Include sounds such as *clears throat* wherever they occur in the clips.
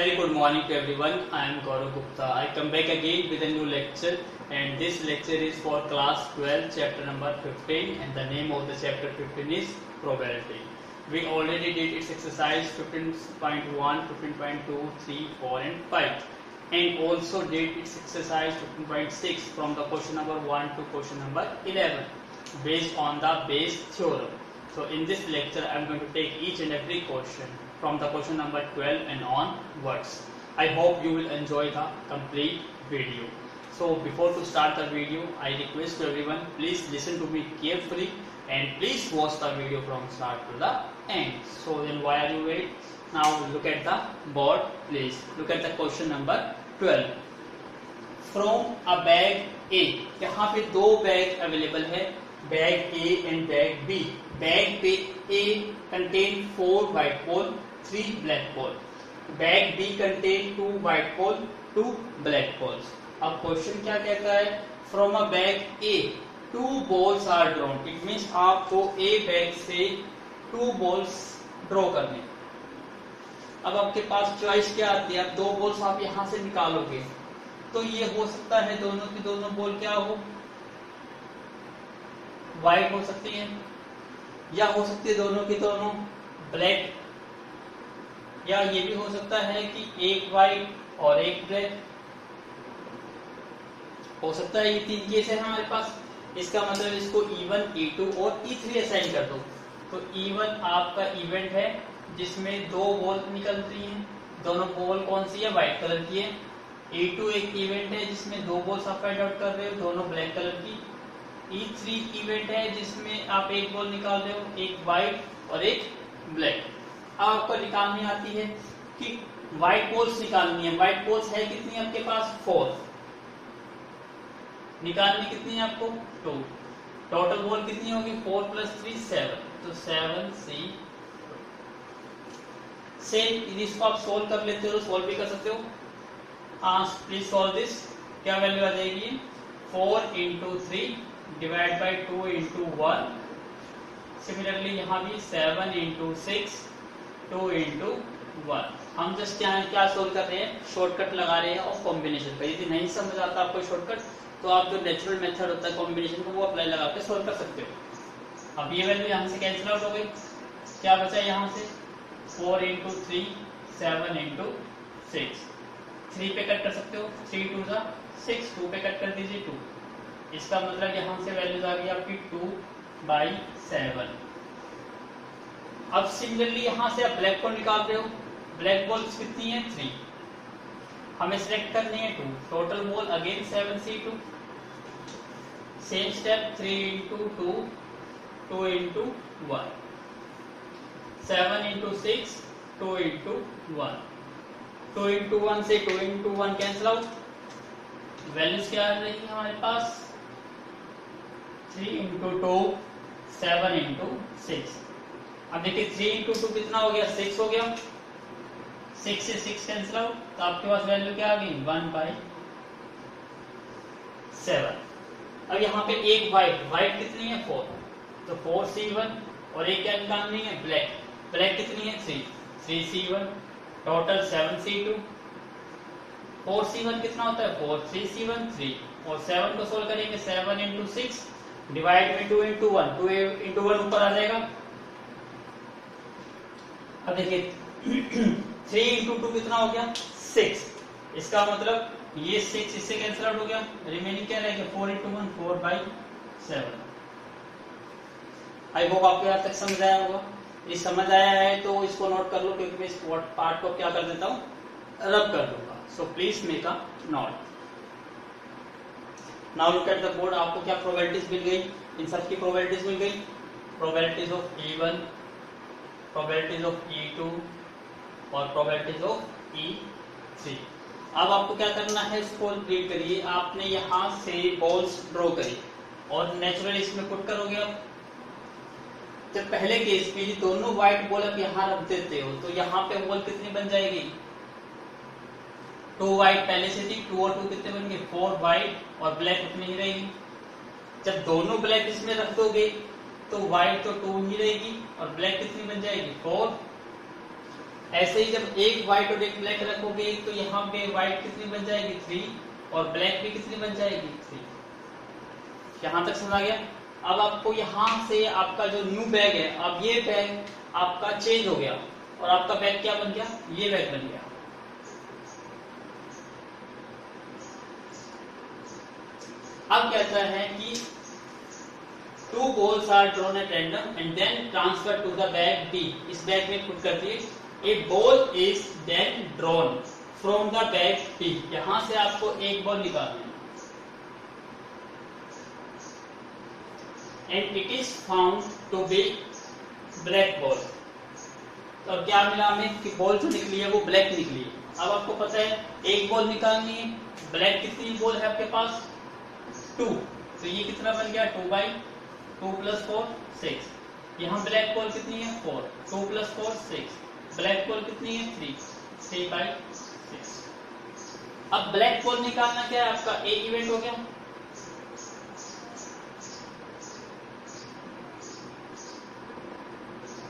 very good morning to everyone. I am Gaurav Gupta. I come back again with a new lecture and this lecture is for class 12 chapter number 15 and the name of the chapter 15 is probability. We already did its exercise 15.1, 15.2, 3, 4 and 5 and also did its exercise 15.6 from the question number 1 to question number 11 based on the Bayes theorem. So in this lecture I am going to take each and every question from the question number 12 and onwards. I hope you will enjoy the complete video. So before to start the video, I request everyone please listen to me carefully and please watch the video from start to the end. So then why are you wait? Now look at the board please. Look at the question number 12. From a bag A. यहाँ पे दो bag available है bag A and bag B. Bag पे A contain four white ball three black ball. Bag B contain two white ball, two black balls. अब question क्या कहता है? From a bag A two balls are drawn it means आपको A bag से two balls draw करने अब आपके पास choice क्या आती है? दो बॉल्स आप यहाँ से निकालोगे। तो ये हो सकता है दोनों की दोनों बॉल क्या हो? व्हाइट हो सकती है या हो सकती है दोनों की दोनों ब्लैक या ये भी हो सकता है कि एक व्हाइट और एक ब्लैक हो सकता है ये तीन केस है हमारे पास। इसका मतलब इसको E1, E2 और E3 असाइन कर दो। तो E1 आपका इवेंट है जिसमें दो बॉल निकलती हैं। दोनों बॉल कौन सी है? व्हाइट कलर की है। E2 एक इवेंट है जिसमें दो बॉल आप फाइंड आउट कर रहे हो दोनों ब्लैक कलर की। E3 इवेंट है जिसमें आप एक बॉल निकाल रहे हो एक व्हाइट और एक ब्लैक अब आपको निकालनी आती है कि व्हाइट बॉल्स निकालनी है। व्हाइट बॉल्स है कितनी आपके पास? फोर निकालनी कितनी है आपको? टू टोटल बोल कितनी होगी? फोर प्लस थ्री सेवन तो सेवन सी सेम इसको आप सोल्व कर लेते हो सोल्व भी कर सकते हाँ। प्लीज़ सोल्व दिस क्या वैल्यू आ जाएगी? Four into three divide by two into one similarly यहाँ भी seven into six two into one हम जस्ट यहाँ क्या सोल्व कर रहे हैं? शॉर्टकट लगा रहे हैं और कॉम्बिनेशन पर। यदि नहीं समझ आता आपको शॉर्टकट तो आप जो नेचुरल मेथड होता है कॉम्बिनेशन को वो अप्लाई लगा के सोल्व कर सकते हो। अब ये वैल्यू यहाँ से कैंसिल आउट हो गई। क्या बचा यहाँ से? Four into three seven into six three पे कट कर सकते हो? थ्री टू सा सिक्स टू पे कट कर दीजिए टू इसका मतलब यहाँ से वैल्यूज़ आ गई आपकी टू बाई सेवन अब सिमिलरली यहाँ से आप ब्लैक को निकाल रहे हो। ब्लैक बॉल्स कितनी है? थ्री हमें सिलेक्ट करनी है two total ball again seven C two same step three into two two into one seven into six two into one two into one से two into one cancel out values क्या आ रही है हमारे पास? Three into two seven into six अब देखिए three into to कितना हो गया? सिक्स हो गया। सिक्स से सिक्स कैंसिल आउट तो आपके पास वैल्यू क्या आ गई? वन बाई सेवन अब यहाँ पे एक व्हाइट व्हाइट कितनी है? फोर तो फोर सी वन और एक क्या निकालनी है? ब्लैक ब्लैक कितनी है? Three three C one total seven C two four C one कितना होता है? Four three C one three और सेवन को सोल्व करेंगे सेवन इंटू सिक्स डिवाइड में two into one two into one ऊपर आ जाएगा। अब देखिए थ्री इंटू टू कितना हो गया? सिक्स इसका मतलब ये सिक्स इससे कैंसिल आउट हो गया। रिमेनिंग क्या रहेगा? Four into one four by seven I hope आपको यहाँ तक समझ आया होगा। ये समझ आया है तो इसको नोट कर लो, क्योंकि मैं इस पार्ट को क्या कर देता हूँ? रब कर दूँगा। So please make a note now look at the board आपको क्या प्रोबेबिलिटीज मिल गई? इन सब की प्रोबेबिलिटीज मिल गई? Probabilities of E one probabilities of E2 और probabilities of E3 अब आपको क्या करना है? इसको रीड करिए। आपने यहाँ से बॉल्स ड्रॉ करी। और नेचुरल इसमें पुट करोगे आप? जब पहले केस में दोनों व्हाइट बॉल आप यहाँ रख देते हो तो यहाँ पे बॉल कितनी बन जाएगी? टू व्हाइट पहले से थी टू और टू कितने बन गए? फोर व्हाइट और ब्लैक उतनी ही रहेगी। जब दोनों ब्लैक इसमें रख दोगे तो व्हाइट तो टू ही रहेगी। और ब्लैक कितनी बन जाएगी? फोर ऐसे ही जब एक व्हाइट और एक ब्लैक रखोगे तो यहाँ पे व्हाइट कितनी बन जाएगी? थ्री और ब्लैक भी कितनी बन जाएगी? थ्री यहाँ तक समझ गया? अब आपको यहाँ से आपका जो न्यू बैग है, अब ये बैग आपका चेंज हो गया और आपका बैग क्या बन गया? ये बैग बन गया। अब कहता है कि two balls are drawn at random and then transfer to the bag B इस बैग में पुट कर दिए a ball is then drawn from the bag B यहाँ से आपको एक बॉल निकालना है। And it is found to be black ball तो अब क्या मिला हमें कि बॉल जो निकली है वो ब्लैक निकली है। अब आपको पता है, एक बॉल निकालनी है। ब्लैक कितनी बॉल है आपके पास? टू तो ये कितना बन गया? Two by two plus four, six. यहाँ ब्लैक बॉल कितनी है? Four. Two plus four, six. Black ball कितनी है? थ्री। Three by six. अब ब्लैक बॉल निकालना क्या है? आपका एक इवेंट हो गया।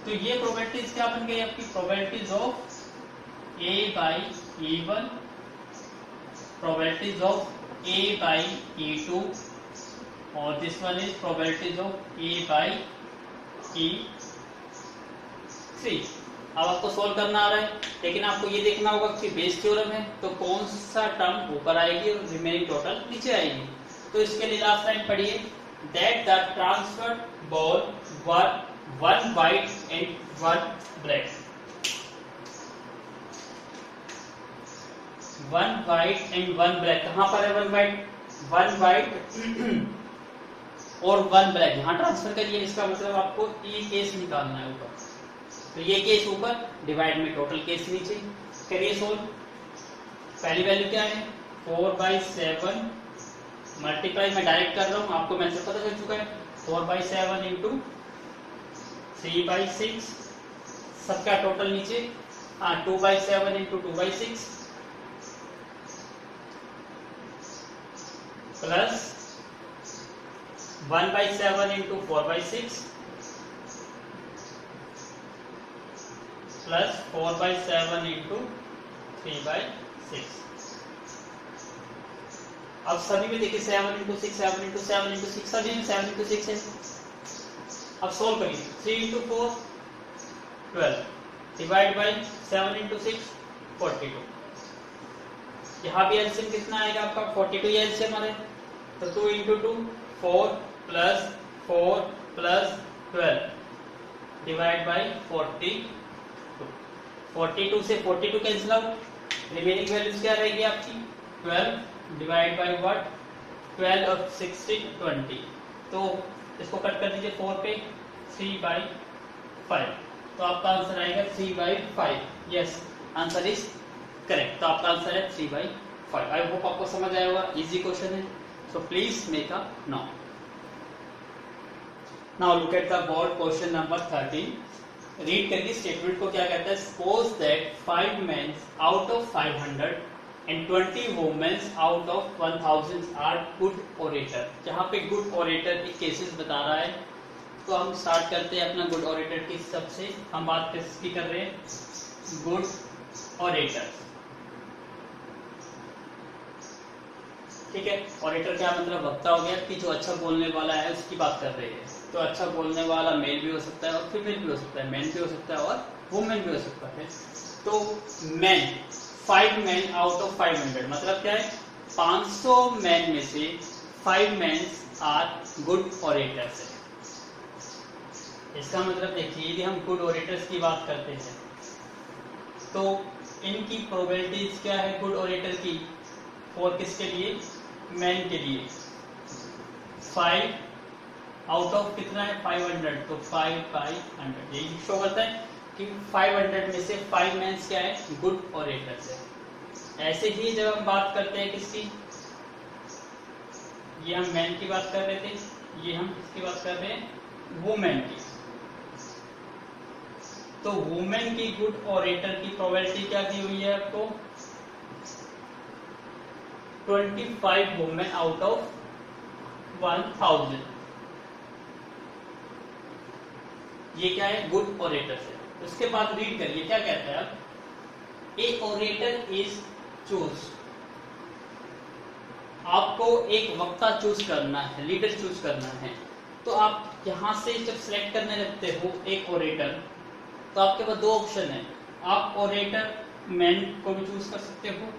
तो ये प्रोबेबिलिटीज क्या बन गई आपकी? Probabilities of A by E one probabilities of A by E two और this one is probabilities of A by E three अब आपको सोल्व करना आ रहा है, लेकिन आपको ये देखना होगा कि बेस थ्योरम है तो कौन सा टर्म ऊपर आएगी और रिमेनिंग टोटल नीचे आएगी? तो इसके लिए लास्ट टाइम पढ़िए. That the transfer ball were one white and one black one white and one black कहाँ पर है वन वाइट वन व्हाइट और वन ब्लैक यहाँ ट्रांसफ़र करिए, इसका मतलब आपको ये केस निकालना है ऊपर। तो ये केस ऊपर डिवाइड में टोटल केस नीचे। करिए सोल्व पहली वैल्यू क्या है? फोर बाई सेवन मल्टीप्लाई मैं डायरेक्ट कर रहा हूँ, आपको मैंने पता चल चुका है। Four by seven into three by six सबका टोटल नीचे। हाँ two by seven into two by six plus one by seven into four by six plus four by seven into three by six. अब सभी में देखिए seven into six, seven into seven into six, सभी में seven into six है। अब solve करिए। Three into four, twelve. Divide by seven into six, forty two. यहाँ भी एलसीएम कितना आएगा आपका? Forty two. एलसीएम आ तो two into two four plus four plus twelve divide by forty two forty two से forty two cancel out remaining values क्या रहेगी आपकी? Twelve divide by what twelve और सिक्सटीन ट्वेंटी तो इसको कट कर दीजिए फोर पे. थ्री बाई फाइव तो आपका आंसर आएगा three by five yes answer is correct तो आपका आंसर है three by five I hope आपको समझ आया होगा. इजी क्वेश्चन है. So please make a no now look at the board question number thirteen read करके स्टेटमेंट को क्या कहता है? Suppose that five men out of five hundred and twenty womens out of one thousand are good orator जहाँ पे good orator के cases बता रहा है तो हम स्टार्ट करते हैं अपना गुड ओरेटर की सबसे। हम बात किसकी कर रहे हैं? गुड ओरेटर ठीक है? ऑरेटर क्या मतलब? वक्ता हो गया कि जो अच्छा बोलने वाला है, उसकी बात कर रही है। तो अच्छा बोलने वाला मेल भी हो सकता है और फीमेल भी हो सकता है। मैन भी हो सकता है और वुमेन भी हो सकता है। तो man five man out of five hundred मतलब क्या है? 500 मैन में से five man are good orators है। इसका मतलब देखिए, यदि हम गुड ऑरेटर्स की बात करते हैं तो इनकी प्रोबेबिलिटीज क्या है गुड ऑरेटर की? और किसके लिए? मैन के लिए। फाइव आउट ऑफ़ कितना है? फाइव हंड्रेड तो फाइव बाई हंड्रेड यही शो करता है कि 500 में से फाइव मैंस क्या है? गुड और है। ऐसे ही जब हम बात करते हैं किसकी? ये हम मैन की बात कर रहे थे। ये हम किसकी बात कर रहे हैं? वुमेन की। तो वुमेन की गुड ऑरेटर की प्रोबेबिलिटी क्या दी हुई है आपको? 25 वुमेन आउट ऑफ़ 1000 ये क्या है? गुड ऑरेटर से उसके बाद रीड करिए, क्या कहता है? ए ओरेटर इज़ चूज़ आपको एक वक्ता चूज़ करना है लीडर चूज़ करना है। तो आप यहाँ से जब सिलेक्ट करने लगते हो एक ओरेटर तो आपके पास दो ऑप्शन है। आप ओरेटर मैन को भी चूज़ कर सकते हो,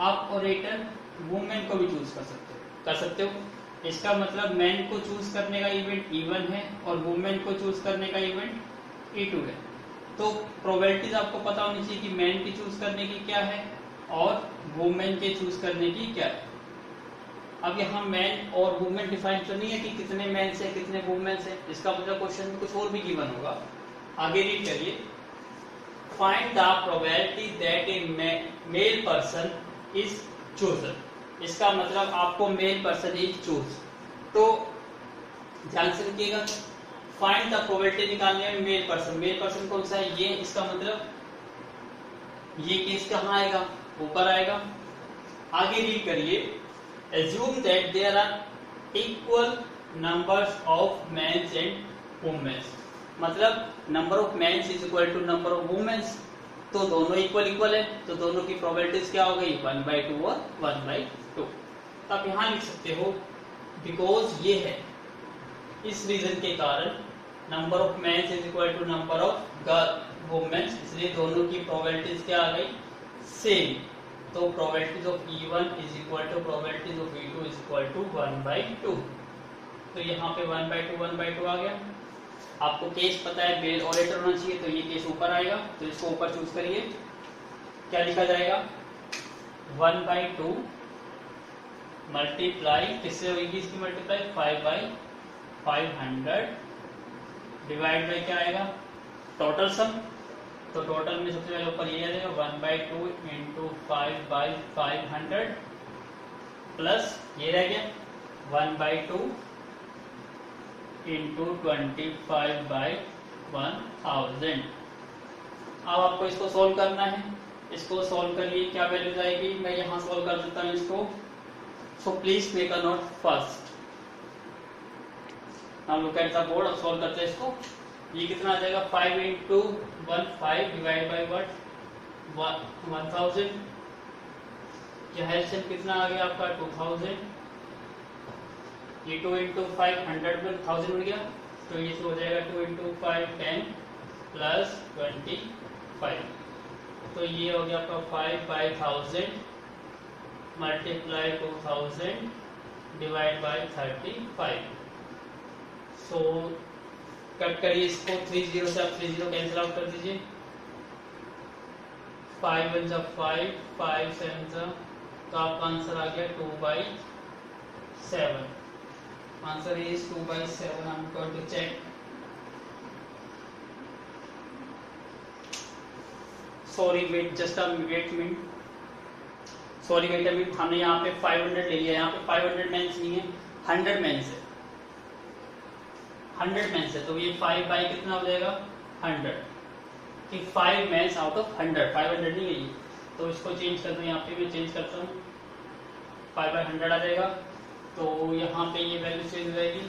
आप ओरेटर वुमेन को भी चूज़ कर सकते हो। कर सकते हो। इसका मतलब मैन को चूज़ करने का इवेंट इवन है और वुमेन को चूज़ करने का इवेंट ई टू है। तो प्रोबेबिलिटीज आपको पता होनी चाहिए कि मैन की चूज़ करने की क्या है और वुमेन के चूज़ करने की क्या है। अब यहाँ मैन और वुमेन डिफाइन तो नहीं है कि कितने मैन से कितने वुमेन से इसका मतलब क्वेश्चन में कुछ और भी गिवन होगा। आगे रीड करिए। Find the probability that a male person is chosen इसका मतलब आपको मेल पर्सन इज़ चूज़ तो ध्यान से रखिएगा फाइंड द प्रोबेबिलिटी निकालने में मेल पर्सन मेल पर्सन कौन सा है? ये इसका मतलब ये केस कहाँ आएगा? ऊपर आएगा। आगे रीड करिए। Assume that there are equal numbers of mens and womens मतलब number of mens is equal to number of womens तो दोनों इक्वल इक्वल है। तो दोनों की प्रोबेबिलिटीज क्या हो गई? वन बाई टू और वन बाई तो आप यहाँ लिख सकते हो बिकॉज़ ये है। इस रीजन के कारण number of man is equal to number of women इसलिए दोनों की प्रोबेबिलिटीज क्या आ गई? सेम तो probabilities of E one is equal to probabilities of E two is equal to one by two तो यहाँ पे one by two one by two आ गया। आपको केस पता है बेल ऑरेटर होना चाहिए तो ये केस ऊपर आएगा। तो इसको ऊपर चूज़ करिए। क्या लिखा जाएगा? वन बाई टू मल्टीप्लाई किससे होगी इसकी multiply five by five hundred divide by क्या आएगा? टोटल सम तो टोटल में सबसे पहले ऊपर ये आ जाएगा one by two into five by five hundred plus ये रह गया one by two into twenty five by one thousand अब आपको इसको सोल्व करना है। इसको सोल्व करिए क्या वैल्यूज़ आएगी? मैं यहाँ सोल्व कर देता हूँ इसको। So please make a note first हम लोग एट द बोर्ड अब सॉल्व करते हैं इसको। ये कितना आ जाएगा? Five into one five divide by one thousand यह एलसीएम कितना आ गया आपका? टू थाउज़ेंड ये टू इंटू फाइव हंड्रेड में थाउज़ेंड मिल गया। तो ये हो जाएगा two into five ten plus twenty five तो ये हो गया आपका five by thousand thousand divide by thirty five so cut करिए इसको थ्री ज़ीरो से आप थ्री ज़ीरो कैंसिल आउट कर दीजिए। फाइव वन जा फाइव फाइव सेवन जा तो आपका आंसर आ गया two by seven answer is two by seven I am going to check sorry wait just a wait minute sorry a minute हमने यहाँ पे 500 ले लिया। यहाँ पे 500 मेंस नहीं है 100 मेंस है। हंड्रेड मैंस है तो ये फाइव बाई कितना हो जाएगा? हंड्रेड कि five mens out of hundred five hundred नहीं है ये। तो इसको चेंज कर दो, यहाँ पे मैं चेंज करता हूँ। फाइव बाई हंड्रेड आ जाएगा। तो यहाँ पे ये वैल्यू चेंज हो जाएगी।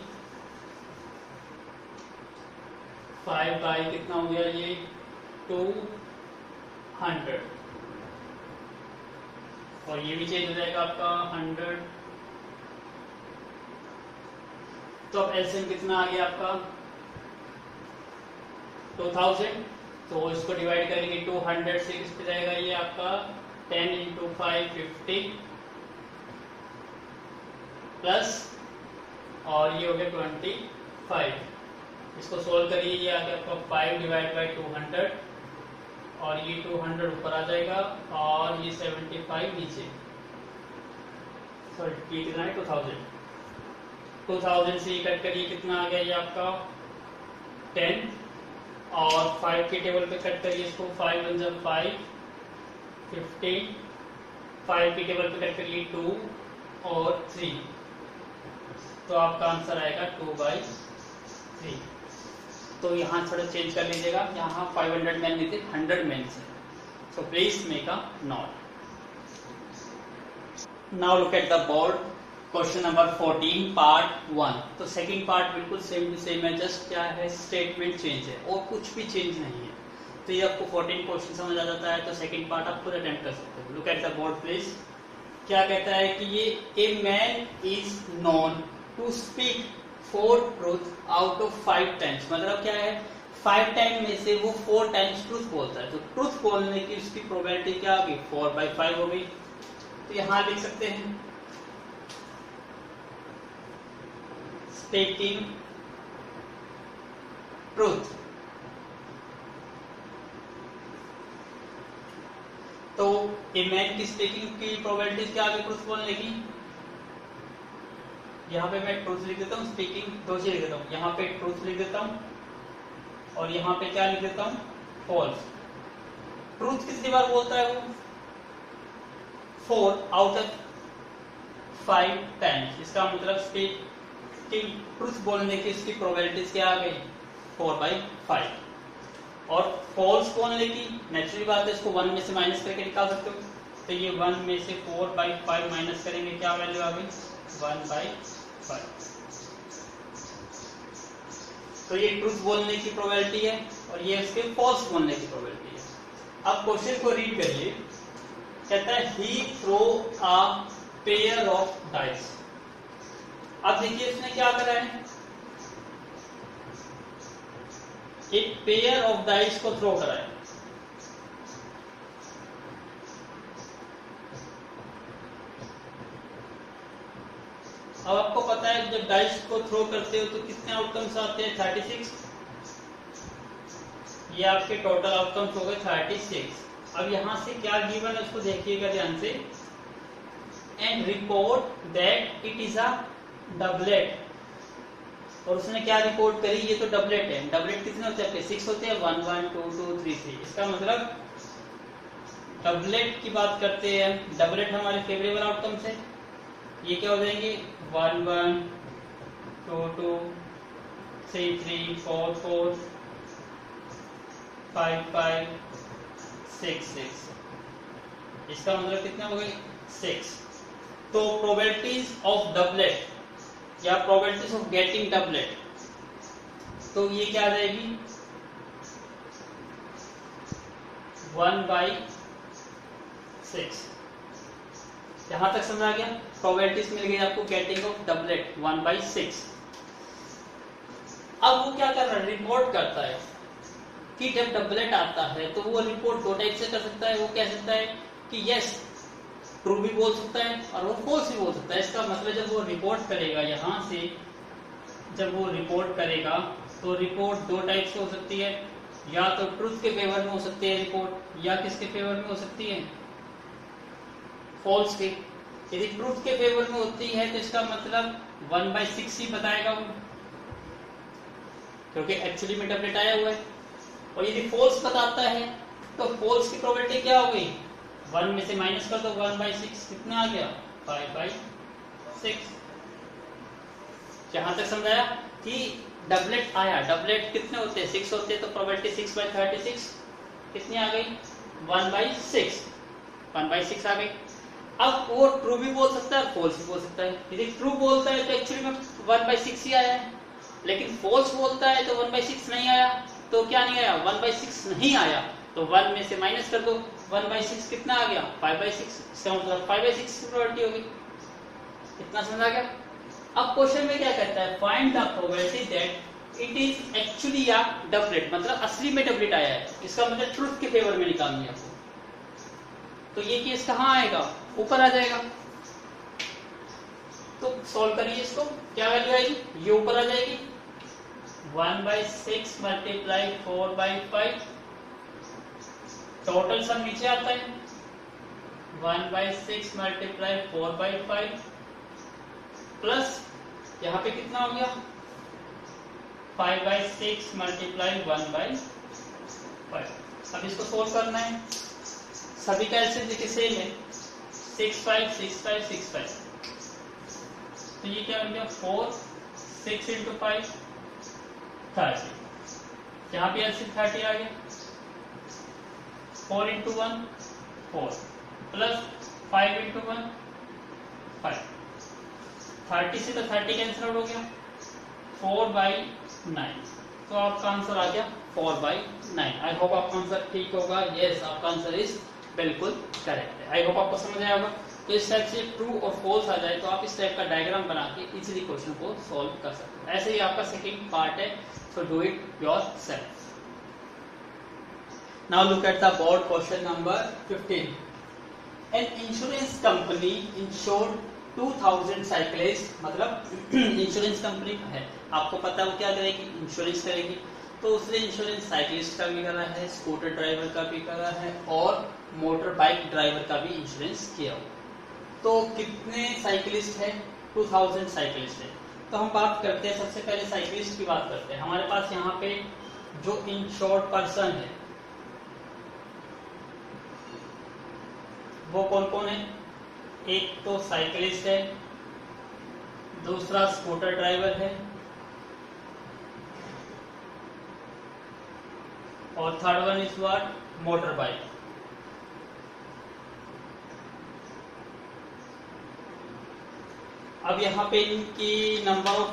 फाइव बाई कितना हो गया ये? टू हंड्रेड और ये भी चेंज हो जाएगा आपका हंड्रेड तो अब एलसीएम कितना आ गया आपका? 2000 तो इसको डिवाइड करेंगे 200 से किस पे जाएगा ये आपका? Ten into five fifty plus और ये हो गया 25 इसको सोल्व करिए, ये आ गया आपका फाइव डिवाइड बाई 200 और ये 200 ऊपर आ जाएगा और ये 75 नीचे। सॉरी ये कितना है? 2000 2000 से कट करिए, कितना आ गया ये आपका? 10 और 5 के टेबल पे कट करिए इसको 5 वन जब 5 15 5 के टेबल पे कट करिए 2 और 3 तो आपका आंसर आएगा 2 बाई थ्री तो यहाँ थोड़ा चेंज कर लीजिएगा। यहाँ 500 मैन नहीं थे 100 मैन से। So please make a note now look at the board question number 14 part one तो सेकंड पार्ट बिल्कुल सेम टू सेम है जस्ट क्या है? स्टेटमेंट चेंज है, और कुछ भी चेंज नहीं है। तो ये आपको 14 क्वेश्चन समझ आ जाता है तो सेकंड पार्ट आप खुद अटेम्प्ट कर सकते हो। Look at the board please क्या कहता है कि ये a man is known to speak four truth out of five times मतलब क्या है? फाइव टाइम में से वो फोर टाइम्स ट्रूथ बोलता है। तो ट्रूथ बोलने की उसकी प्रोबेबिलिटी क्या होगी? फोर बाई फाइव होगी। तो यहाँ लिख सकते हैं। स्पीकिंग ट्रूथ तो ए मैन की स्पीकिंग की प्रोबेबिलिटी क्या होगी? ट्रूथ बोलने की। यहाँ पे मैं ट्रूथ लिख देता हूँ स्पीकिंग दो चीज़ लिख देता हूँ। यहाँ पे ट्रूथ लिख देता हूँ और यहाँ पे क्या लिख देता हूँ? फॉल्स ट्रूथ कितनी बार बोलता है वो? Four out of five times इसका मतलब स्पीकिंग ट्रूथ बोलने की इसकी प्रोबेबिलिटीज क्या आ गई? फोर बाई फाइव और फॉल्स बोलने की नेचुरली बात है, इसको वन में से माइनस करके निकाल सकते हो। तो ये वन में से फोर बाई फाइव माइनस करेंगे, क्या वैल्यू आ गई? वन बाई फाइव तो ये ट्रूथ बोलने की प्रोबेबिलिटी है और ये इसके फॉल्स बोलने की प्रोबेबिलिटी है। अब क्वेश्चन को रीड करिए। कहता है he throw a pair of dice अब देखिए इसने क्या करा है। एक पेयर ऑफ़ डाइस को थ्रो करा है। अब आपको पता है जब डाइस को थ्रो करते हो तो कितने आउटकम्स आते हैं? थर्टी सिक्स ये आपके टोटल आउटकम्स हो गए थर्टी सिक्स अब यहाँ से क्या गिवन है उसको देखिएगा ध्यान से। And report that it is a doublet और उसने क्या रिपोर्ट करी? ये तो डबलेट है। डबलेट कितने होते हैं सिक्स होते हैं। One one two two three three इसका मतलब डबलेट की बात करते हैं। डबलेट हमारे फेवरेबल आउटकम्स है। ये क्या हो जाएँगे? One one two two three three four four five five six six इसका मतलब कितना हो गए सिक्स तो प्रोबेबिलिटीज ऑफ़ डबलेट या प्रोबेबिलिटीज ऑफ़ गेटिंग डबलेट तो ये क्या जाएगी वन बाई सिक्स यहाँ तक समझ आ गया? प्रोबेबिलिटीज मिल गई आपको getting of doublet one by six अब वो क्या कर रहा है? रिपोर्ट करता है कि जब डबलेट आता है तो वो रिपोर्ट दो टाइप से कर सकता है। वो कह सकता है कि यस ट्रू भी बोल सकता है और वो फॉल्स भी बोल सकता है। इसका मतलब जब वो रिपोर्ट करेगा यहाँ से, जब वो रिपोर्ट करेगा तो रिपोर्ट दो टाइप से हो सकती है। या तो ट्रूथ के फेवर में हो सकती है रिपोर्ट या किसके फेवर में हो सकती है? फॉल्स के यदि ट्रूथ के फेवर में होती है तो इसका मतलब वन बाई सिक्स ही बताएगा वो। क्योंकि एक्चुअली में डबलेट आया हुआ है। और यदि फॉल्स बताता है तो फॉल्स की प्रोबेबिलिटी क्या हो गई? वन में से माइनस कर दो वन बाई सिक्स कितना आ गया? फाइव बाई सिक्स जहाँ तक समझाया कि डबलेट आया डबलेट कितने होते हैं? सिक्स होते हैं तो probability six by thirty six कितनी आ गई? One by six one by six आ गई। अब वो ट्रू भी बोल सकता है फॉल्स भी बोल सकता है। यदि ट्रू बोलता है तो एक्चुअली में वन बाई सिक्स ही आया। है लेकिन फॉल्स बोलता है तो वन बाई सिक्स नहीं आया। तो क्या नहीं आया? वन बाई सिक्स नहीं आया। तो वन में से माइनस कर दो। वन बाई सिक्स कितना आ गया? फाइव बाई सिक्स मतलब फाइव बाई सिक्स की प्रोबेबिलिटी होगी। कितना समझ आ गया? अब क्वेश्चन में क्या कहता है? Find the probability that it is actually या डबलेट मतलब असली में डबलेट आया है। इसका मतलब ट्रुथ के फेवर में निकालनी है आपको। तो ये केस कहाँ आएगा? ऊपर आ जाएगा। तो सॉल्व करिए इसको। क्या वैल्यू आएगी? ये ऊपर आ जाएगी। One by six multiply four by five total सब नीचे आता है। One by six multiply four by five plus यहाँ पे कितना हो गया? Five by six multiply one by five अब इसको सोल्व करना है। सभी का ऐसे देखिए सेम है। Six five six five six five. तो ये क्या बन गया? Four, six into five thirty यहाँ पे ऐसे थर्टी आ गया। Four into one four plus five into one five thirty से तो थर्टी कैंसिल आउट हो गया। फोर बाई नाइन तो आपका आंसर आ गया four by nine I hope आपका आंसर ठीक होगा। यस आपका आंसर इज़ बिल्कुल करेक्ट है। आई होप आपको समझ आया होगा। तो इस टाइप से ट्रू और फॉल्स आ जाए तो आप इस टाइप का डायग्राम बना के इजीली क्वेश्चन को सॉल्व कर सकते हैं। ऐसे ही आपका सेकंड पार्ट है so do it yourself now look at the board question number 15 an insurance company insured 2000 cyclist मतलब *clears throat* इंश्योरेंस कंपनी है। आपको पता है वो क्या करेगी? इंश्योरेंस करेगी। तो उसने इंश्योरेंस साइकिलिस्ट का भी करा है स्कूटर ड्राइवर का भी करा है और मोटर बाइक ड्राइवर का भी इंश्योरेंस किया हुआ। तो कितने साइकिलिस्ट है? 2000 साइकिलिस्ट है। तो हम बात करते हैं, सबसे पहले साइकिलिस्ट की बात करते हैं। हमारे पास यहाँ पे जो इंश्योर्ड पर्सन है, वो कौन कौन है? एक तो साइकिलिस्ट है, दूसरा स्कूटर ड्राइवर है, और third one is what motor bike अब यहाँ पे इनकी नंबर ऑफ़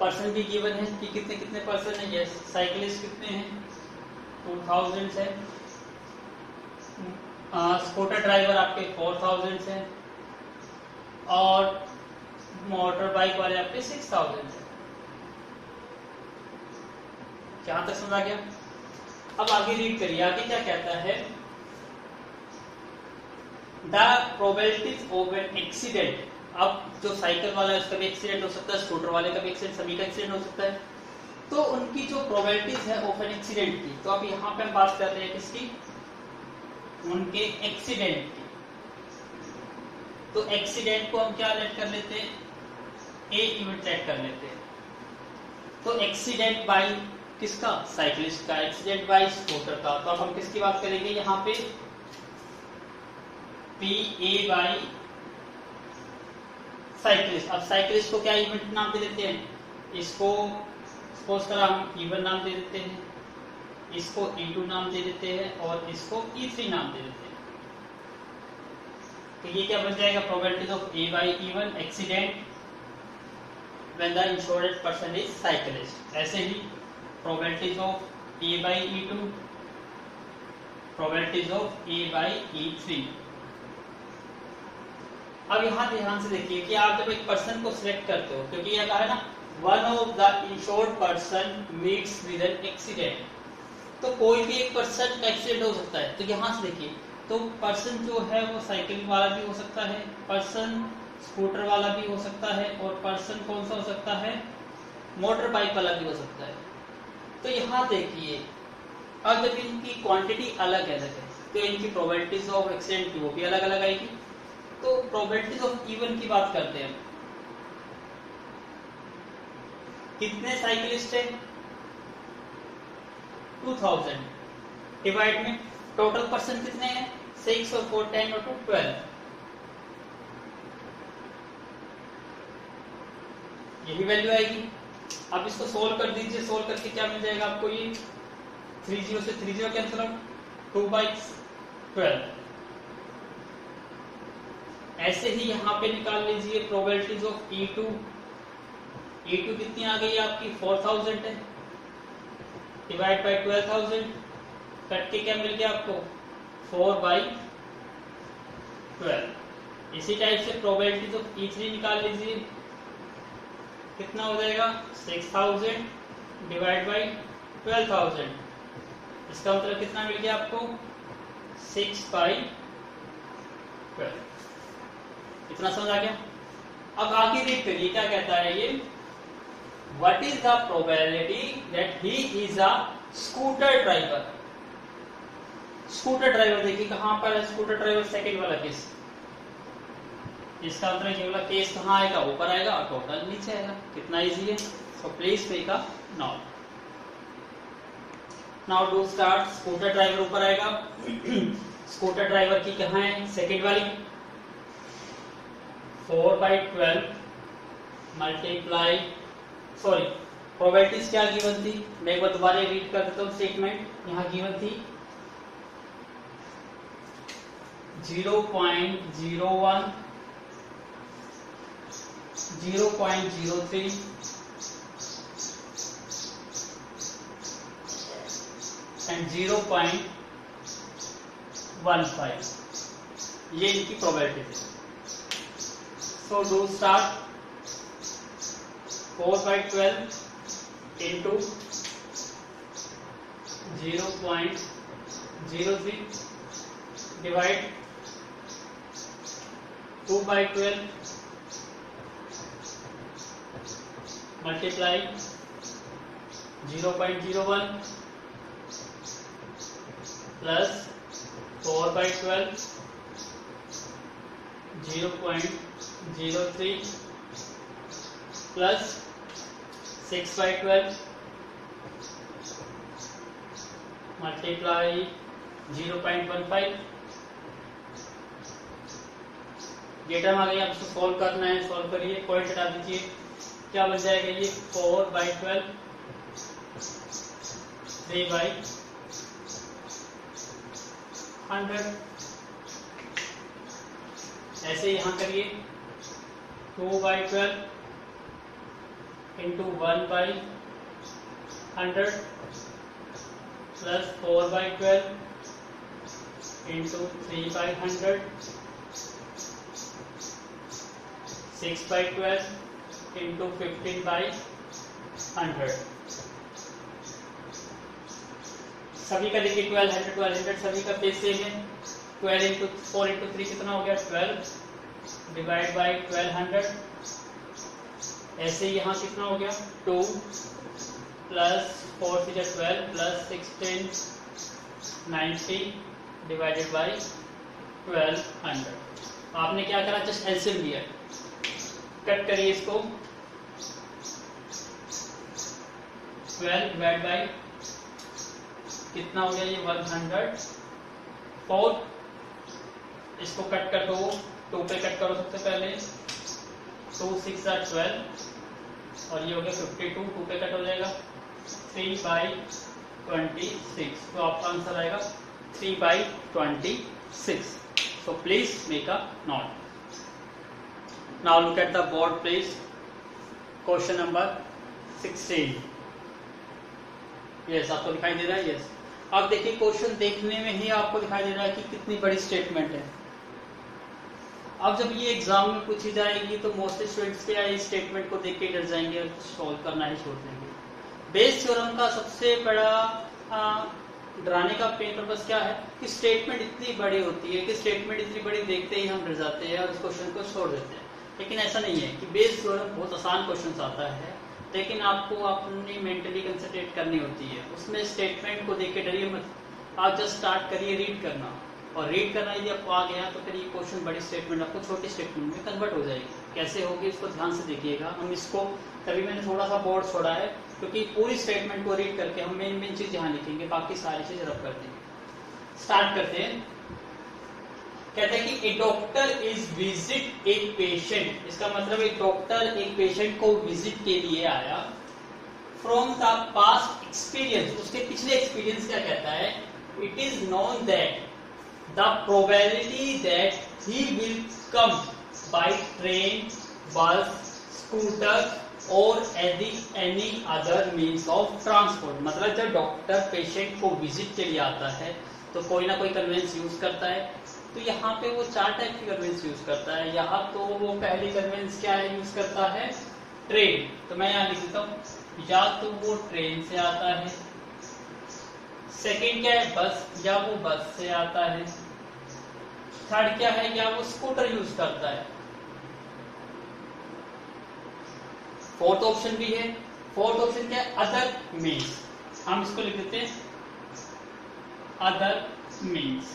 पर्सन भी गिवन है कि कितने कितने पर्सन है? यस साइकिलिस्ट कितने हैं? टू थाउज़ेंड है। स्कूटर ड्राइवर आपके फोर थाउज़ेंड है। और मोटर बाइक वाले आपके सिक्स थाउज़ेंड है। जहाँ तक समझा गया? अब आगे रीड करिए। आगे क्या कहता है? The probabilities of an accident. अब जो साइकिल वाला है, उसका भी एक्सीडेंट हो सकता है, स्कूटर वाले का भी एक्सीडेंट, सभी का एक्सीडेंट हो सकता है। तो उनकी जो प्रोबेबिलिटीज है ऑफ़ एन एक्सीडेंट की। तो अब यहाँ पे हम बात कर रहे हैं किसकी? उनके एक्सीडेंट की। तो एक्सीडेंट को हम क्या लेट कर लेते हैं? ए इवेंट लेट कर लेते हैं। तो एक्सीडेंट बाई किसका? साइकिलिस्ट का। एक्सीडेंट बाई स्कूटर का। तो अब हम किसकी बात करेंगे? यहाँ पे पी ए बाई साइकिलिस्ट अब साइकिलिस्ट को क्या इवेंट नाम दे देते हैं? इसको सपोज़ करा हम इवन नाम दे देते हैं, इसको E2 नाम दे देते हैं और इसको E3 नाम दे देते हैं। तो ये क्या बन जाएगा? Probabilities of A by even accident when the insured person is cyclist. ऐसे ही probabilities of A by E2 probabilities of A by E3 अब यहाँ ध्यान से देखिए कि आप जब एक पर्सन को सिलेक्ट करते हो, क्योंकि यह कहा है ना one of the insured person meets with an accident तो कोई भी एक पर्सन का एक्सीडेंट हो सकता है। तो यहाँ से देखिए तो पर्सन जो है वो साइकिल वाला भी हो सकता है पर्सन स्कूटर वाला भी हो सकता है, और पर्सन कौन सा हो सकता है? मोटर बाइक वाला भी हो सकता है। तो यहाँ देखिए, अब जब इनकी क्वांटिटी अलग अलग है तो इनकी प्रोबेबिलिटीज ऑफ़ एक्सीडेंट की वो भी अलग अलग आएगी। तो प्रोबेबिलिटीज ऑफ़ इवन की बात करते हैं कितने साइकिलिस्ट है? 2000 डिवाइड में टोटल पर्सन कितने हैं? सिक्स और फोर टेन और टू ट्वेल्व यही वैल्यू आएगी। अब इसको सोल्व कर दीजिए सोल्व करके क्या मिल जाएगा आपको ये? थ्री ज़ीरो से three zero cancel out two by twelve ऐसे ही यहाँ पे निकाल लीजिए probabilities of E two E two कितनी आ गई आपकी? फोर थाउज़ेंड है। डिवाइड ट्वेल्व थाउज़ेंड कट के क्या मिल गया आपको? फोर बाई ट्वेल्व इसी टाइप से प्रोबेबिलिटीज ऑफ़ ई थ्री निकाल लीजिए। कितना हो जाएगा? Six thousand divide twelve thousand इसका मतलब कितना मिल गया आपको? सिक्स बाई ट्वेल्व इतना समझ आ गया? अब आगे रीड करिए क्या कहता है ये, what is the probability that he is a scooter driver? Scooter driver देखिए कहाँ पर है स्कूटर ड्राइवर सेकंड वाला केस इसका अंतर ये वाला केस कहाँ आएगा? ऊपर आएगा और टोटल नीचे आएगा। कितना इजी है? So please make a note now do start scooter driver ऊपर आएगा। *clears throat* स्कूटर ड्राइवर की कहाँ है? सेकंड वाली। Four by twelve multiply sorry probabilities क्या गिवन थी? मैं एक बार दोबारा रीड कर देता हूँ स्टेटमेंट यहाँ गिवन थी zero point zero one zero point zero three and zero point one five ये इनकी प्रोबेबिलिटी थी। So do start 4 by 12 into 0.03 divide 2 by 12 multiply 0.01 plus 4 by 12 0.03 zero three plus six by twelve multiply zero point one five. आ गई आपको solve करना है solve करिए point हटा दीजिए। क्या बन जाएगा ये? Four by twelve, three by hundred. ऐसे यहाँ करिए। Two by twelve into one by hundred plus four by twelve into three by hundred six by twelve into fifteen by hundred सभी का देखिए ट्वेल्व हंड्रेड ट्वेल्व हंड्रेड सभी का page same है। Twelve into four into three कितना हो गया? Twelve divide by twelve hundred. ऐसे यहाँ कितना हो गया? Two plus four three twelve plus sixteen ninety divided by twelve hundred. आपने क्या करा? जस्ट एल्सियम लिया कट करिए इसको। ट्वेल्व डिवाइड बाई कितना हो गया ये? वन हंड्रेड फोर, इसको कट कर दो। टू पे कट करो सबसे पहले. टू सिक्स आर ट्वेल्व और ये हो गया फिफ्टी टू टू पे कट हो जाएगा. थ्री बाई ट्वेंटी सिक्स तो आपका आंसर आएगा three by twenty six so please make a note now look at the board please question number sixteen yes आपको दिखाई दे रहा है? यस अब देखिए क्वेश्चन देखने में ही आपको दिखाई दे रहा है कि कितनी बड़ी स्टेटमेंट है। अब जब ये एग्ज़ाम में पूछी जाएगी तो मोस्टली स्टूडेंट्स क्या इस स्टेटमेंट को देख के डर जाएँगे और सॉल्व करना ही छोड़ देंगे। बेस थ्योरम का सबसे बड़ा डराने का पेपर बस क्या है? कि स्टेटमेंट इतनी बड़ी होती है, कि स्टेटमेंट इतनी बड़ी देखते ही हम डर जाते हैं और उस क्वेश्चन को छोड़ देते हैं। लेकिन ऐसा नहीं है कि बेस थ्योरम बहुत आसान क्वेश्चन आता है, लेकिन आपको अपनी मेंटली कंसंट्रेट करनी होती है। उसमें स्टेटमेंट को देख के डरिए मत। आप जस्ट स्टार्ट करिए रीड करना। और रीड करना यदि आपको आ गया तो फिर ये क्वेश्चन बड़ी स्टेटमेंट आपको छोटी स्टेटमेंट में कन्वर्ट हो जाएगी। कैसे होगी इसको ध्यान से देखिएगा। हम इसको, तभी मैंने थोड़ा सा बोर्ड छोड़ा है, क्योंकि पूरी स्टेटमेंट को रीड करके हम मेन मेन चीज़ यहाँ लिखेंगे, बाकी सारी चीज़ रब कर देंगे। स्टार्ट करते हैं। कहते हैं कि ए डॉक्टर इज़ विज़िट एक पेशेंट इसका मतलब एक डॉक्टर एक पेशेंट को विज़िट के लिए आया। फ्रॉम द पास्ट एक्सपीरियंस उसके पिछले एक्सपीरियंस क्या कहता है? It is known that the probability that he will come by train bus scooter और any any other means of transport मतलब जब डॉक्टर पेशेंट को विज़िट के लिए आता है तो कोई ना कोई कन्वेंस यूज़ करता है। तो यहाँ पे वो चार टाइप की कन्वेंस यूज़ करता है। यहाँ तो वो पहली कन्वेंस क्या है? यूज़ करता है ट्रेन तो मैं यहाँ लिख देता हूँ, या तो वो ट्रेन से आता है। सेकंड क्या है? बस या वो बस से आता है। थर्ड क्या है या वो स्कूटर यूज़ करता है। फोर्थ ऑप्शन भी है। फोर्थ ऑप्शन क्या? है अदर मीन्स हम इसको लिख देते हैं। अदर मीन्स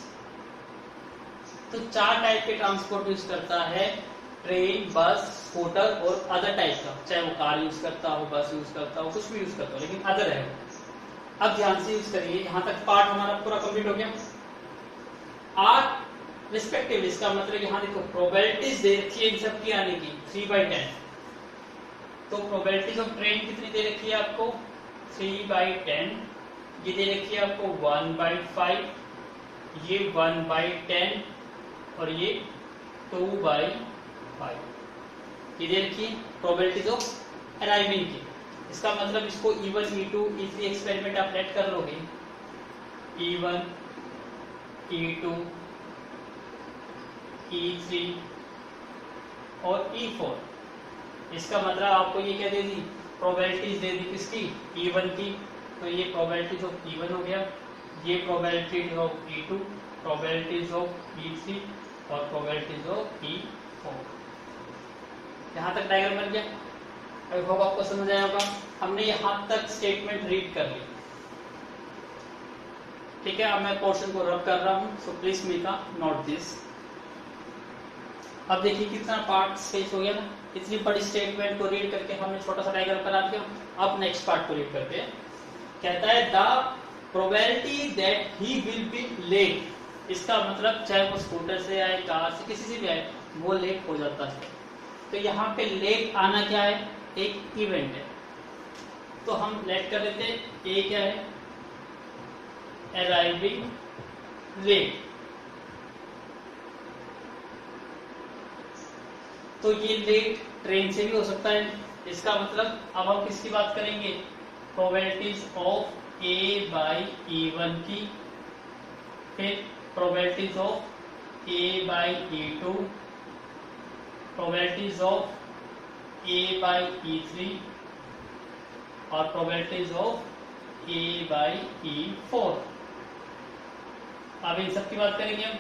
तो चार टाइप के ट्रांसपोर्ट यूज़ करता है। ट्रेन बस स्कूटर और अदर टाइप का। चाहे वो कार यूज़ करता हो बस यूज़ करता हो, कुछ भी यूज़ करता हो, लेकिन अदर है अब ध्यान से यूज़ करिए। यहाँ तक पार्ट हमारा पूरा कंप्लीट हो गया। आठ रिस्पेक्टिव इसका मतलब यहाँ देखो प्रोबेबिलिटीज दे रखी है इन सब की आने की थ्री बाई टेन तो प्रोबेबिलिटीज ऑफ़ ट्रेन कितनी दे रखी है आपको? थ्री बाई टेन ये दे रखी है आपको वन बाई फाइव ये वन बाई टेन और ये टू बाई फाइव ये देखिए प्रोबेबिलिटीज ऑफ़ अराइविंग की. इसका मतलब इसको E one E two E three experiment आप लेट कर लोगे. E one E two E three और ई फोर इसका मतलब आपको ये क्या दे दी? प्रोबेबिलिटीज दे दी किसकी? ई वन की। तो ये प्रोबेबिलिटीज ऑफ़ ई वन हो गया। ये probabilities of E two probabilities of E three और प्रोबेबिलिटीज ऑफ़ ई फोर यहाँ तक डायग्राम बन गया। आई होप आपको समझ आया होगा। हमने यहाँ तक स्टेटमेंट रीड कर ली। ठीक है, अब मैं पोर्शन को रब कर रहा हूँ। So please make a note this अब देखिए कितना पार्ट स्पेस हो गया ना। इतनी बड़ी स्टेटमेंट को रीड करके हमने छोटा सा डायग्राम बना दिया। अब नेक्स्ट पार्ट को रीड करते हैं। कहता है the probability that he will be late इसका मतलब चाहे वो स्कूटर से आए कार से, किसी से भी आए, वो लेट हो जाता है। तो यहाँ पे लेट आना क्या है? एक इवेंट है। तो हम लेट कर देते हैं। ए क्या है? अराइविंग लेट तो ये लेट ट्रेन से भी हो सकता है। इसका मतलब अब हम किसकी बात करेंगे? Probabilities of A by E one की। फिर probabilities of A by E two probabilities of A by E three और probabilities of A by E four अब इन सब की बात करेंगे हम।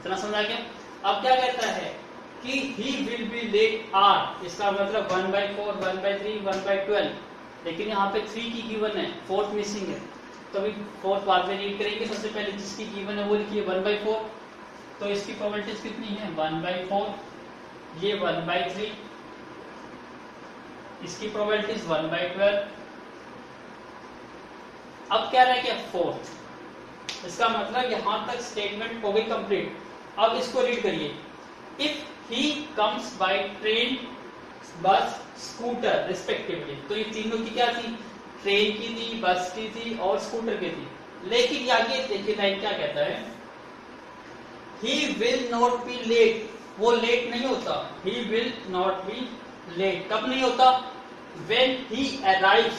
इतना समझ आ गया? अब क्या कहता है कि he will be late are इसका मतलब one by four one by three one by twelve लेकिन यहाँ पे थ्री की गिवन है फोर्थ मिसिंग है. तो अभी फोर्थ बाद में रीड करेंगे सबसे पहले जिसकी गिवन है वो लिखिए वन बाई फोर तो इसकी प्रोबेबिलिटीज कितनी है? वन बाई फोर ये वन बाई थ्री इसकी प्रोबेबिलिटीज वन बाई ट्वेल्व अब क्या रह गया फोर्थ इसका मतलब यहाँ तक स्टेटमेंट हो गई कंप्लीट अब इसको रीड करिए। If he comes by train bus scooter respectively तो ये तीनों की क्या थी? ट्रेन की थी बस की थी और स्कूटर की थी। लेकिन आगे देखिए लाइन क्या कहता है? He will not be late वो लेट नहीं होता। He will not be late कब नहीं होता? When he arrive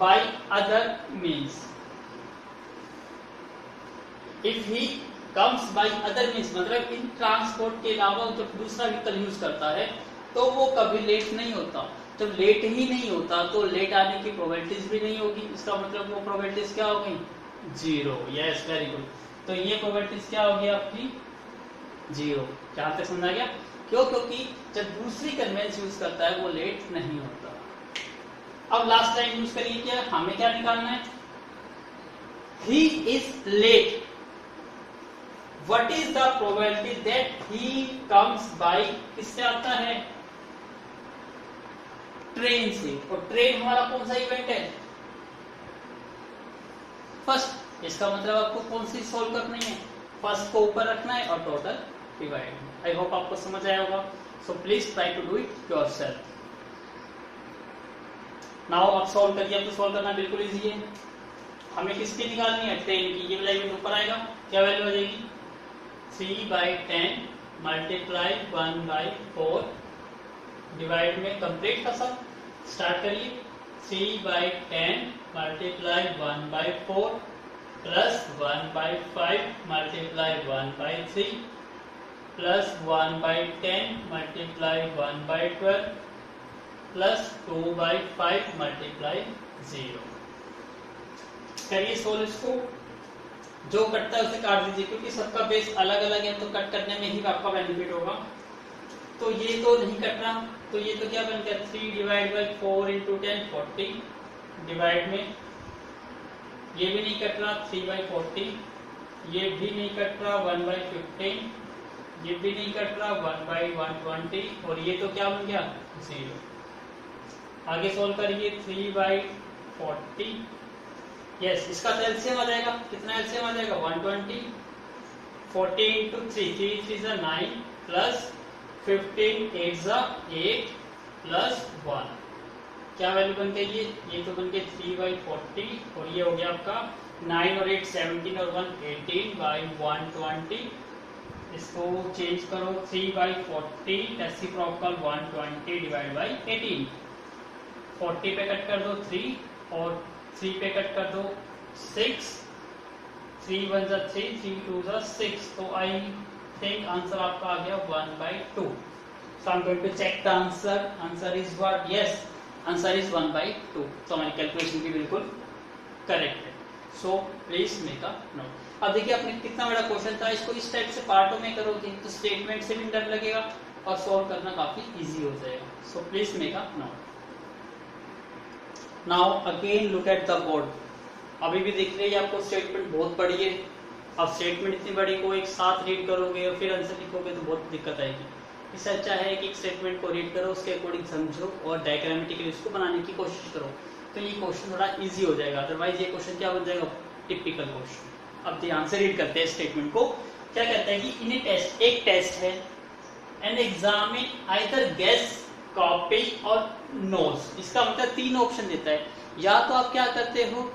by other means if he comes by other means मतलब इन ट्रांसपोर्ट के अलावा जब दूसरा व्हीकल यूज़ करता है तो वो कभी लेट नहीं होता। जब लेट ही नहीं होता तो लेट आने की प्रोबेबिलिटीज भी नहीं होगी। इसका मतलब वो प्रोबेबिलिटीज क्या हो गई? ज़ीरो यस वेरी गुड तो ये प्रोबेबिलिटीज क्या होगी आपकी? ज़ीरो जहाँ तक समझा गया? क्यों? क्योंकि जब दूसरी कन्वेंस यूज़ करता है, वो लेट नहीं होता। अब लास्ट टाइम यूज़ करिए क्या? हमें क्या निकालना है? He is late what is the probability that he comes by किससे आता है? ट्रेन से। और ट्रेन हमारा कौन सा इवेंट है? फ़र्स्ट इसका मतलब आपको कौन सी सोल्व करनी है? फ़र्स्ट को ऊपर रखना है और टोटल डिवाइड आई होप आपको समझ आया होगा। So please try to do it yourself now आप सॉल्व करिए तो सॉल्व करना बिल्कुल इजी है। हमें किसकी निकालनी है? ट्रेन की। ये वाला इवेंट ऊपर आएगा। क्या वैल्यू आ जाएगी? Three by ten multiply one by four divide में कंप्लीट का सब? स्टार्ट करिए। Three by ten multiply one by four plus one by five multiply one by three plus one by ten multiply one by twelve plus two by five multiply zero. करिए solve इसको। जो कटता है उसे काट दीजिए, क्योंकि सबका बेस अलग अलग है तो कट करने में ही आपका बेनिफिट होगा। तो ये तो नहीं कट रहा तो ये तो क्या बन गया three divide by four into ten forty divide में ये भी नहीं कट रहा थ्री बाई फोर्टी ये भी नहीं कट रहा वन बाई फिफ्टीन ये भी नहीं कट रहा वन बाई वन ट्वेंटी और ये तो क्या बन गया? ज़ीरो आगे सोल्व करिए थ्री बाई फोर्टी यस इसका तो एलसीएम आ जाएगा। कितना एलसीएम आ जाएगा? 120 40 इंटू थ्री थ्री थ्री ज़ा नाइन प्लस फिफ्टीन एट ज़ा एट प्लस वन क्या वैल्यू बन गई ये? ये तो बन गई थ्री बाई फोर्टी और ये हो गया आपका नाइन और एट सेवनटीन और one eighteen by one twenty इसको चेंज करो three by forty reciprocal one twenty divide by eighteen forty पे कट कर दो थ्री और थ्री पे कट कर दो। सिक्स, थ्री वन जा थ्री थ्री टू जा सिक्स। तो आई थिंक आंसर आपका आ गया one by two. So I am going to check the answer answer is what yes answer is one by two तो हमारी कैलकुलेशन भी बिल्कुल करेक्ट है। So please make a note अब देखिए, आपने कितना बड़ा क्वेश्चन था। इसको इस टाइप से पार्टों में करोगे तो स्टेटमेंट से भी डर लगेगा और सॉल्व करना काफ़ी इजी हो जाएगा। So please make a note now again look at the board अभी भी दिख रही है आपको स्टेटमेंट बहुत बड़ी है। अब स्टेटमेंट इतनी बड़ी को एक साथ रीड करोगे और फिर आंसर लिखोगे तो बहुत दिक्कत आएगी। इससे अच्छा है कि एक स्टेटमेंट को रीड करो, उसके अकॉर्डिंग समझो और डायग्रामेटिकली उसको बनाने की कोशिश करो। तो ये क्वेश्चन थोड़ा इजी हो जाएगा। अदरवाइज़ ये क्वेश्चन क्या बन जाएगा? टिपिकल क्वेश्चन अब ध्यान से रीड करते हैं स्टेटमेंट को। क्या कहता है कि इन टेस्ट एक टेस्ट है। And examine either guess copy और नोज़ इसका मतलब तीन ऑप्शन देता है। या तो आप क्या करते हो?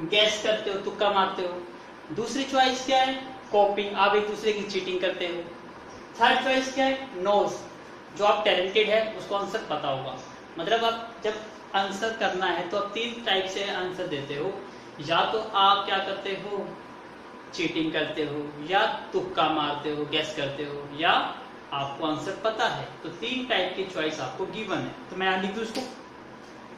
गैस करते हो, तुक्का मारते हो। दूसरी चॉइस क्या है? कॉपी आप एक दूसरे की चीटिंग करते हो। थर्ड चॉइस क्या है? नोज़ जो आप टैलेंटेड है, उसको आंसर पता होगा। मतलब आप जब आंसर करना है तो आप तीन टाइप से आंसर देते हो। या तो आप क्या करते हो? चीटिंग करते हो, या तुक्का मारते हो गैस करते हो, या आपको आंसर पता है। तो तीन टाइप की चॉइस आपको गिवन है। तो मैं लिख दू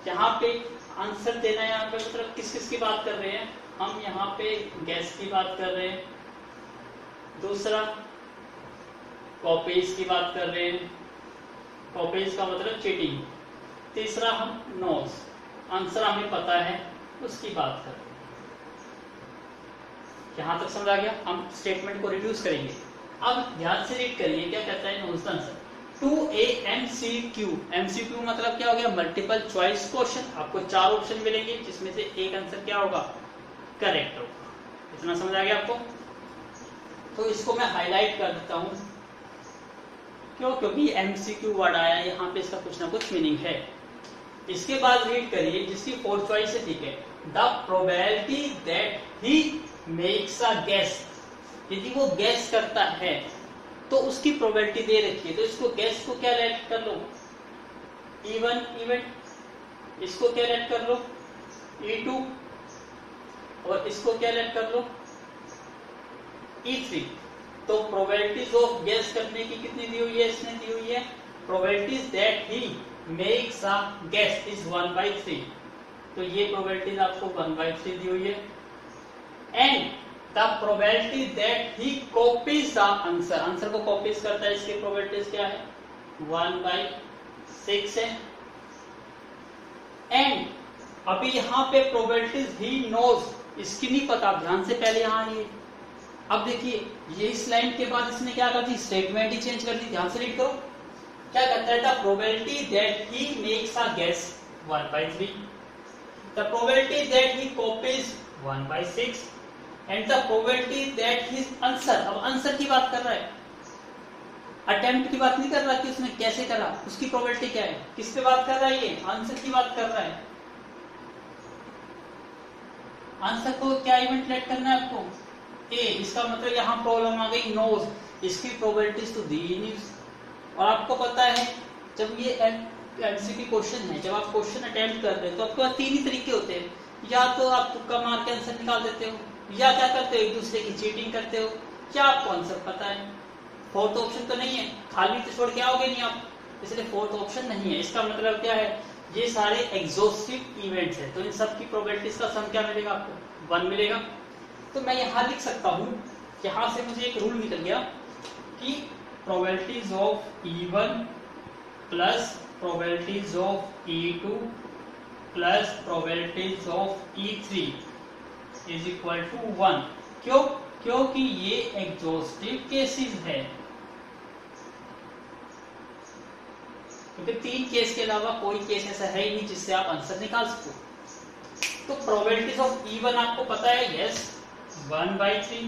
यहाँ पे आंसर देना है यहाँ पे मतलब किस किस की बात कर रहे हैं? हम यहाँ पे गैस की बात कर रहे हैं। दूसरा कॉपीज की बात कर रहे हैं। कॉपेज का मतलब चीटिंग तीसरा, हम नोस आंसर हमें पता है, उसकी बात कर रहे हैं। यहाँ तक समझ आ गया? हम स्टेटमेंट को रिड्यूस करेंगे। अब ध्यान से रीड करिए, क्या कहता है knows answer to a M C Q M C Q मतलब क्या हो गया? मल्टीपल चॉइस क्वेश्चन आपको चार ऑप्शन मिलेंगे, जिसमें से एक आंसर क्या होगा? करेक्ट होगा। इतना समझ आ गया आपको? तो इसको मैं हाईलाइट कर देता हूँ। क्यों? क्योंकि एमसीक्यू वर्ड आया, यहाँ पे इसका कुछ ना कुछ मीनिंग है। इसके बाद रीड करिए, जिसकी फोर्थ चॉइस है, ठीक है। The probability that he makes a guess यदि वो गैस करता है तो उसकी प्रोबेबिलिटी दे रखी है। तो इसको गैस को क्या रेट कर लो? इवन इवेंट इसको क्या रेट कर लो? ई e टू और इसको क्या रेट कर लो? ई e थ्री तो प्रोबेबिलिटीज ऑफ़ गैस करने की कितनी दी हुई है? इसने दी हुई है। Probabilities that he makes a guess is one by three तो ये प्रोबेबिलिटीज आपको वन बाई थ्री दी हुई है। And the probability that he copies the answer answer को कॉपीज करता है, इसकी प्रोबेबिलिटीज क्या है? वन बाई सिक्स है। एंड अभी यहाँ पे प्रोबेबिलिटीज ही नोज़ इसकी नहीं पता ध्यान से पहले यहाँ ये अब देखिए, ये इस लाइन के बाद इसने क्या कर दी? स्टेटमेंट ही चेंज कर दी। ध्यान से रीड करो। क्या कहता है the probability that he makes a guess one by three the probability that he copies one by six and the probability that his answer अब आंसर की बात कर रहा है। अटेम्प्ट की बात नहीं कर रहा कि उसने कैसे करा। उसकी प्रोबेबिलिटी क्या है? किस पे बात कर रहा है ये? आंसर की बात कर रहा है। आंसर को क्या इवेंट लेट करना है आपको? ए इसका मतलब यहाँ प्रॉब्लम आ गई नोज़ इसकी प्रोबेबिलिटीज तो दी नहीं और आपको पता है, जब ये एमसीक्यू क्वेश्चन है, जब आप क्वेश्चन अटेम्प्ट कर रहे हो तो आपके पास तीन ही तरीके होते हैं। या तो आप तुक्का मार के आंसर निकाल देते हो। या क्या करते हो? एक दूसरे की चीटिंग करते हो? क्या आपको आंसर पता है? फोर्थ ऑप्शन तो नहीं है। खाली तो छोड़ के आओगे नहीं आप। इसलिए फोर्थ ऑप्शन नहीं है। इसका मतलब क्या है? ये सारे एग्जॉस्टिव इवेंट्स है। तो इन सब की प्रोबेबिलिटीज का सम क्या मिलेगा आपको? वन मिलेगा। तो मैं यहाँ लिख सकता हूँ। यहाँ से मुझे एक रूल निकल गया कि probabilities of E one plus probabilities of E two plus probabilities of E three is equal to one क्यों? क्योंकि ये एग्जॉस्टिव केसेस है। क्योंकि तीन केस के अलावा कोई केस ऐसा है ही नहीं जिससे आप आंसर निकाल सको। तो प्रोबेबिलिटीज ऑफ़ ई वन आपको पता है yes one by three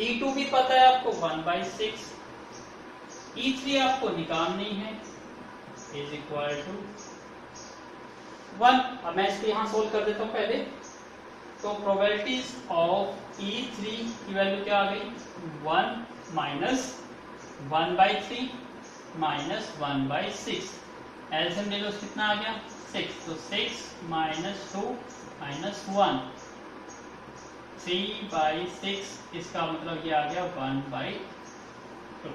E two भी पता है आपको one by six E three आपको निकालनी है इज़ इक्वल टू वन, अब मैं इसको यहाँ सोल्व कर देता हूँ पहले। तो प्रोबेबिलिटीज ऑफ़ ई थ्री की वैल्यू क्या आ गई? One minus one by three minus one by six LCM ले लो, कितना आ गया? सिक्स तो six minus two minus one three by six इसका मतलब ये आ गया वन बाई टू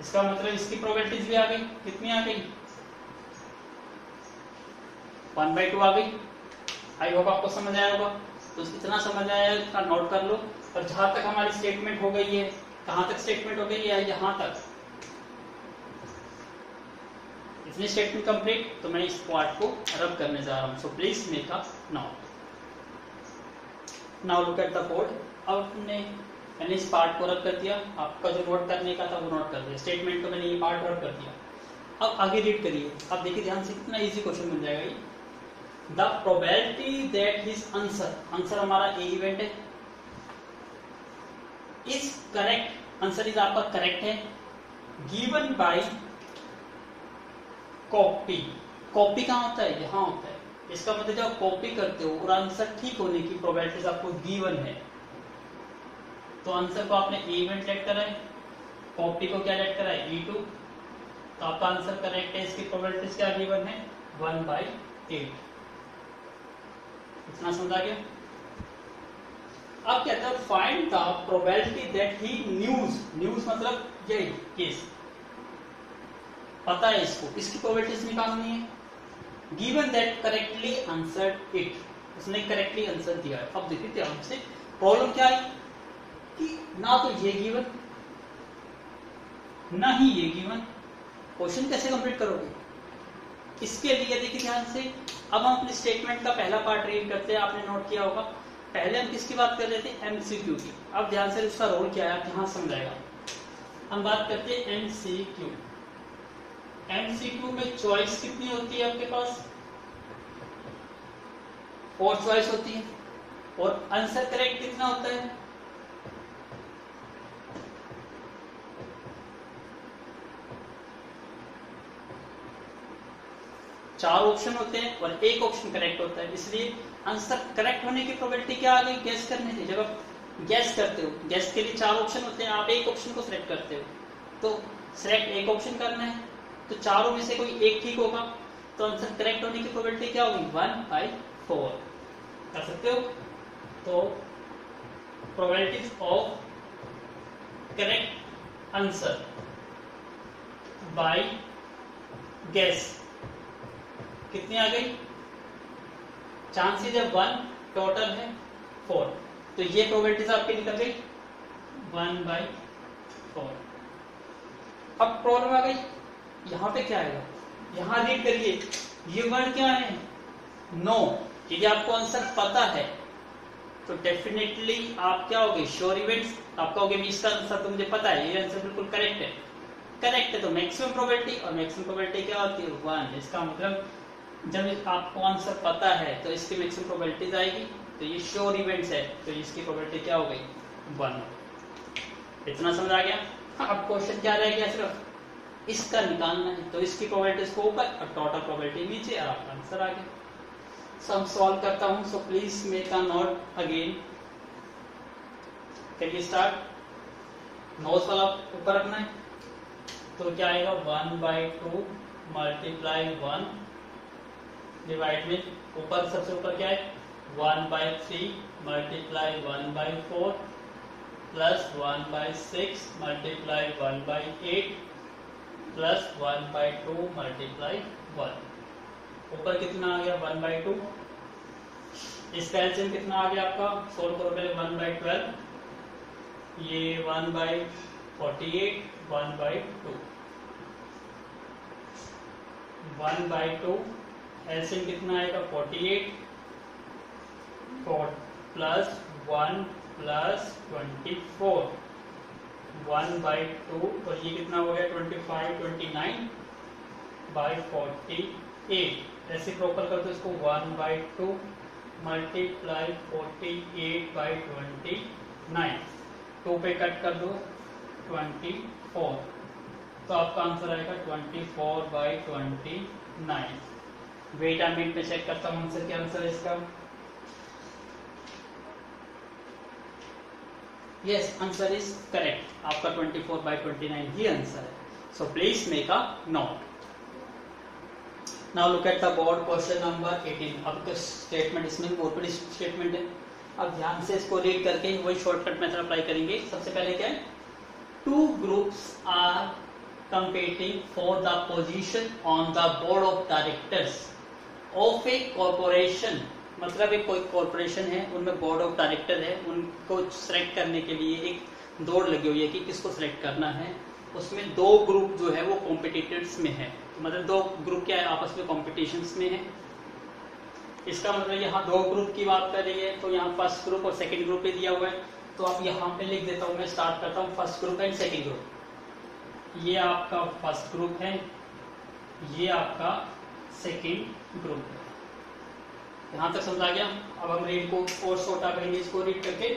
इसका मतलब इसकी प्रोबेबिलिटीज भी आ गई। कितनी आ गई? वन बाई टू आ गई। आई होप आपको समझ आया होगा। तो इतना समझ आया, इतना नोट कर लो। और जहाँ तक हमारी स्टेटमेंट हो गई है, कहाँ तक स्टेटमेंट हो गई है, यहाँ तक। इतनी स्टेटमेंट कंप्लीट तो मैं इस पार्ट को रब करने जा रहा हूँ। So please make a note now look at the code अब अपने, मैंने इस पार्ट को रब कर दिया। आपका जो नोट करने का था, वो नोट कर दिया। स्टेटमेंट को मैंने ये पार्ट रब कर दिया। अब आगे रीड करिए। अब देखिए, ध्यान से कितना इजी क्वेश्चन मिल जाएगा ये। The probability that his answer answer हमारा ए इवेंट है। इज़ करेक्ट आंसर इज़ आपका करेक्ट है। गिवन बाय कॉपी कॉपी कहाँ होता है? यहाँ होता है। इसका मतलब जब कॉपी करते हो और आंसर ठीक होने की प्रोबेबिलिटीज आपको गिवन है तो आंसर को आपने ए इवेंट लेट करा है कॉपी को क्या लेट करा है ई टू तो आपका आंसर करेक्ट है, इसकी प्रोबेबिलिटीज क्या गिवन है? वन बाई एट इतना समझा गया अब कहता है find the probability that he news news मतलब यही केस पता है इसको। इसकी प्रोबेबिलिटीज निकालनी है। Given that correctly answer it उसने करेक्टली आंसर दिया है। अब देखिए ध्यान से प्रॉब्लम क्या है? कि ना तो ये गिवन ना ही ये गिवन क्वेश्चन कैसे कंप्लीट करोगे? इसके लिए देखिए ध्यान से, अब हम अपने स्टेटमेंट का पहला पार्ट रीड करते हैं, आपने नोट किया होगा। पहले हम किसकी बात कर रहे थे? एमसीक्यू की। अब ध्यान से उसका रोल क्या है, आप समझाएगा। हम बात करते हैं एमसीक्यू एमसीक्यू में चॉइस कितनी होती है आपके पास? फोर चॉइस होती है। और आंसर करेक्ट कितना होता है? चार ऑप्शन होते हैं और एक ऑप्शन करेक्ट होता है। इसलिए आंसर करेक्ट होने की प्रोबेबिलिटी क्या आ गई? गैस करने से जब आप गैस करते हो गैस के लिए चार ऑप्शन होते हैं, आप एक ऑप्शन को सिलेक्ट करते हो। तो सिलेक्ट एक ऑप्शन करना है। तो चारों में से कोई एक ठीक होगा। तो आंसर करेक्ट होने की प्रोबेबिलिटी क्या होगी? वन बाई फोर कर सकते हो? तो probabilities of correct answer by guess कितनी आ गई? चांसेस है वन टोटल है फोर तो ये प्रोबेबिलिटीज आपकी निकल गई? वन बाई फोर अब प्रॉब्लम आ गई। यहाँ पे क्या आएगा? यहाँ रीड करिए। ये वर्ड क्या है? नो यदि आपको आंसर पता है तो डेफिनेटली आप क्या होगे? श्योर इवेंट्स आप कहोगे इसका आंसर तो मुझे पता है। ये आंसर बिल्कुल करेक्ट है. करेक्ट है तो मैक्सिमम प्रोबेबिलिटी और मैक्सिमम प्रोबेबिलिटी क्या होती है? वन इसका मतलब जब आपको आंसर पता है तो इसकी मैक्सिमम प्रोबेबिलिटीज आएगी तो ये श्योर इवेंट्स है तो इसकी प्रोबेबिलिटी क्या हो गई? वन इतना समझ आ गया? हाँ, अब क्वेश्चन क्या रह गया सिर्फ़? इसका निकालना है तो इसकी प्रोबेबिलिटीज को ऊपर और टोटल प्रोबेबिलिटी नीचे और आपका आंसर आ गया सम सॉल्व करता हूँ so please make a note again you start notes वाला ऊपर रखना है। तो क्या आएगा? One by two multiply one divide में ऊपर सबसे ऊपर क्या है one by three multiply one by four plus one by six multiply one by eight plus one by two multiply one ऊपर कितना आ गया वन बाई टू इसका एल्सियम कितना आ गया आपका सोल्व करो पहले वन बाई ट्वेल्व ये one by forty eight one by two one by two LCM कितना आएगा? 48 four plus one plus twenty four one by two और ये कितना हो गया? Twenty five twenty nine by forty eight ऐसे प्रॉपर कर दो इसको. One by two multiply forty eight by twenty nine two पे कट कर दो. ट्वेंटी फोर तो आपका आंसर आएगा twenty four by twenty nine wait a minute पे चेक करता हूँ आंसर क्या आंसर है इसका। यस आंसर इज़ करेक्ट आपका 24 बाय 29 ही आंसर है। So please make a note now look at the board question number 18 अब का स्टेटमेंट इसमें बड़ी स्टेटमेंट है। अब ध्यान से इसको रीड करके वही शॉर्टकट मेथड अप्लाई करेंगे। सबसे पहले क्या है? Two groups are competing for the position on the board of directors. Of a corporation मतलब एक कोई कॉरपोरेशन है, उनमें बोर्ड ऑफ़ डायरेक्टर है, उनको सेलेक्ट करने के लिए एक दौड़ लगी हुई है कि किसको सेलेक्ट करना है। उसमें दो ग्रुप जो है वो कॉम्पिटिटर्स में है। मतलब दो ग्रुप क्या है, आपस में कॉम्पिटिशन में है। इसका मतलब यहाँ दो ग्रुप की बात कर रही है तो यहाँ फ़र्स्ट ग्रुप और सेकेंड ग्रुप भी दिया हुआ है। तो आप यहाँ पे लिख देता हूँ, मैं स्टार्ट करता हूँ first group and second group ये आपका फ़र्स्ट ग्रुप है, ये आपका सेकंड ग्रुप है। यहाँ तक समझ गया। अब हम रीड को और छोटा करेंगे इसको रीड करके।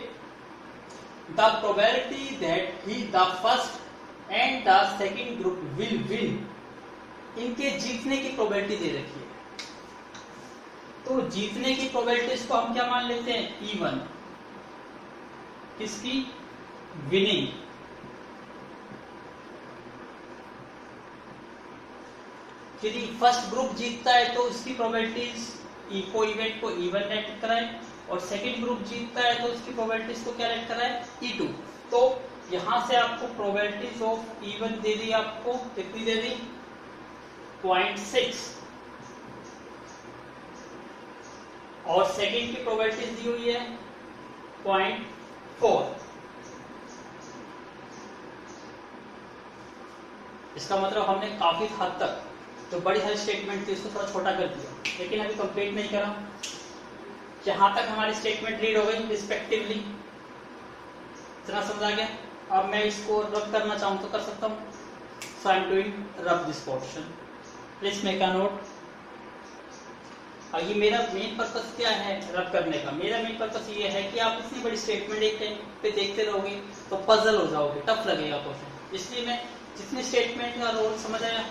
The probability that he the first and the second group will win इनके जीतने की प्रोबेबिलिटी दे रखी है। तो जीतने की प्रोबेबिलिटीज को हम क्या मान लेते हैं? इवन किसकी? विनिंग यदि फ़र्स्ट ग्रुप जीतता है तो उसकी प्रोबेबिलिटीज इको इवेंट को इवन रेट कराए और सेकंड ग्रुप जीतता है तो उसकी प्रोबेबिलिटीज को क्या रेट कराए? ई टू तो यहाँ से आपको प्रोबेबिलिटीज ऑफ़ इवन दे दी आपको, कितनी दे दी? पॉइंट सिक्स और सेकंड की प्रोबेबिलिटीज दी हुई है पॉइंट फोर इसका मतलब हमने काफ़ी हद तक जो बड़ी सारी स्टेटमेंट थी, उसको थोड़ा छोटा कर दिया। लेकिन अभी कंप्लीट नहीं करा। जहाँ तक हमारी स्टेटमेंट रीड हो गई रिस्पेक्टिवली इतना समझ आ गया। अब मैं इसको रब करना चाहूँ तो कर सकता हूँ। सो आई एम डूइंग रब this portion please make a note ये मेरा मेन पर्पस क्या है रब करने का? मेरा मेन पर्पस ये है कि आप इतनी बड़ी स्टेटमेंट एक टाइम पे देखते रहोगे तो पजल हो जाओगे टफ लगेगा क्वेश्चन इसलिए मैं जितनी स्टेटमेंट का रोल समझ आया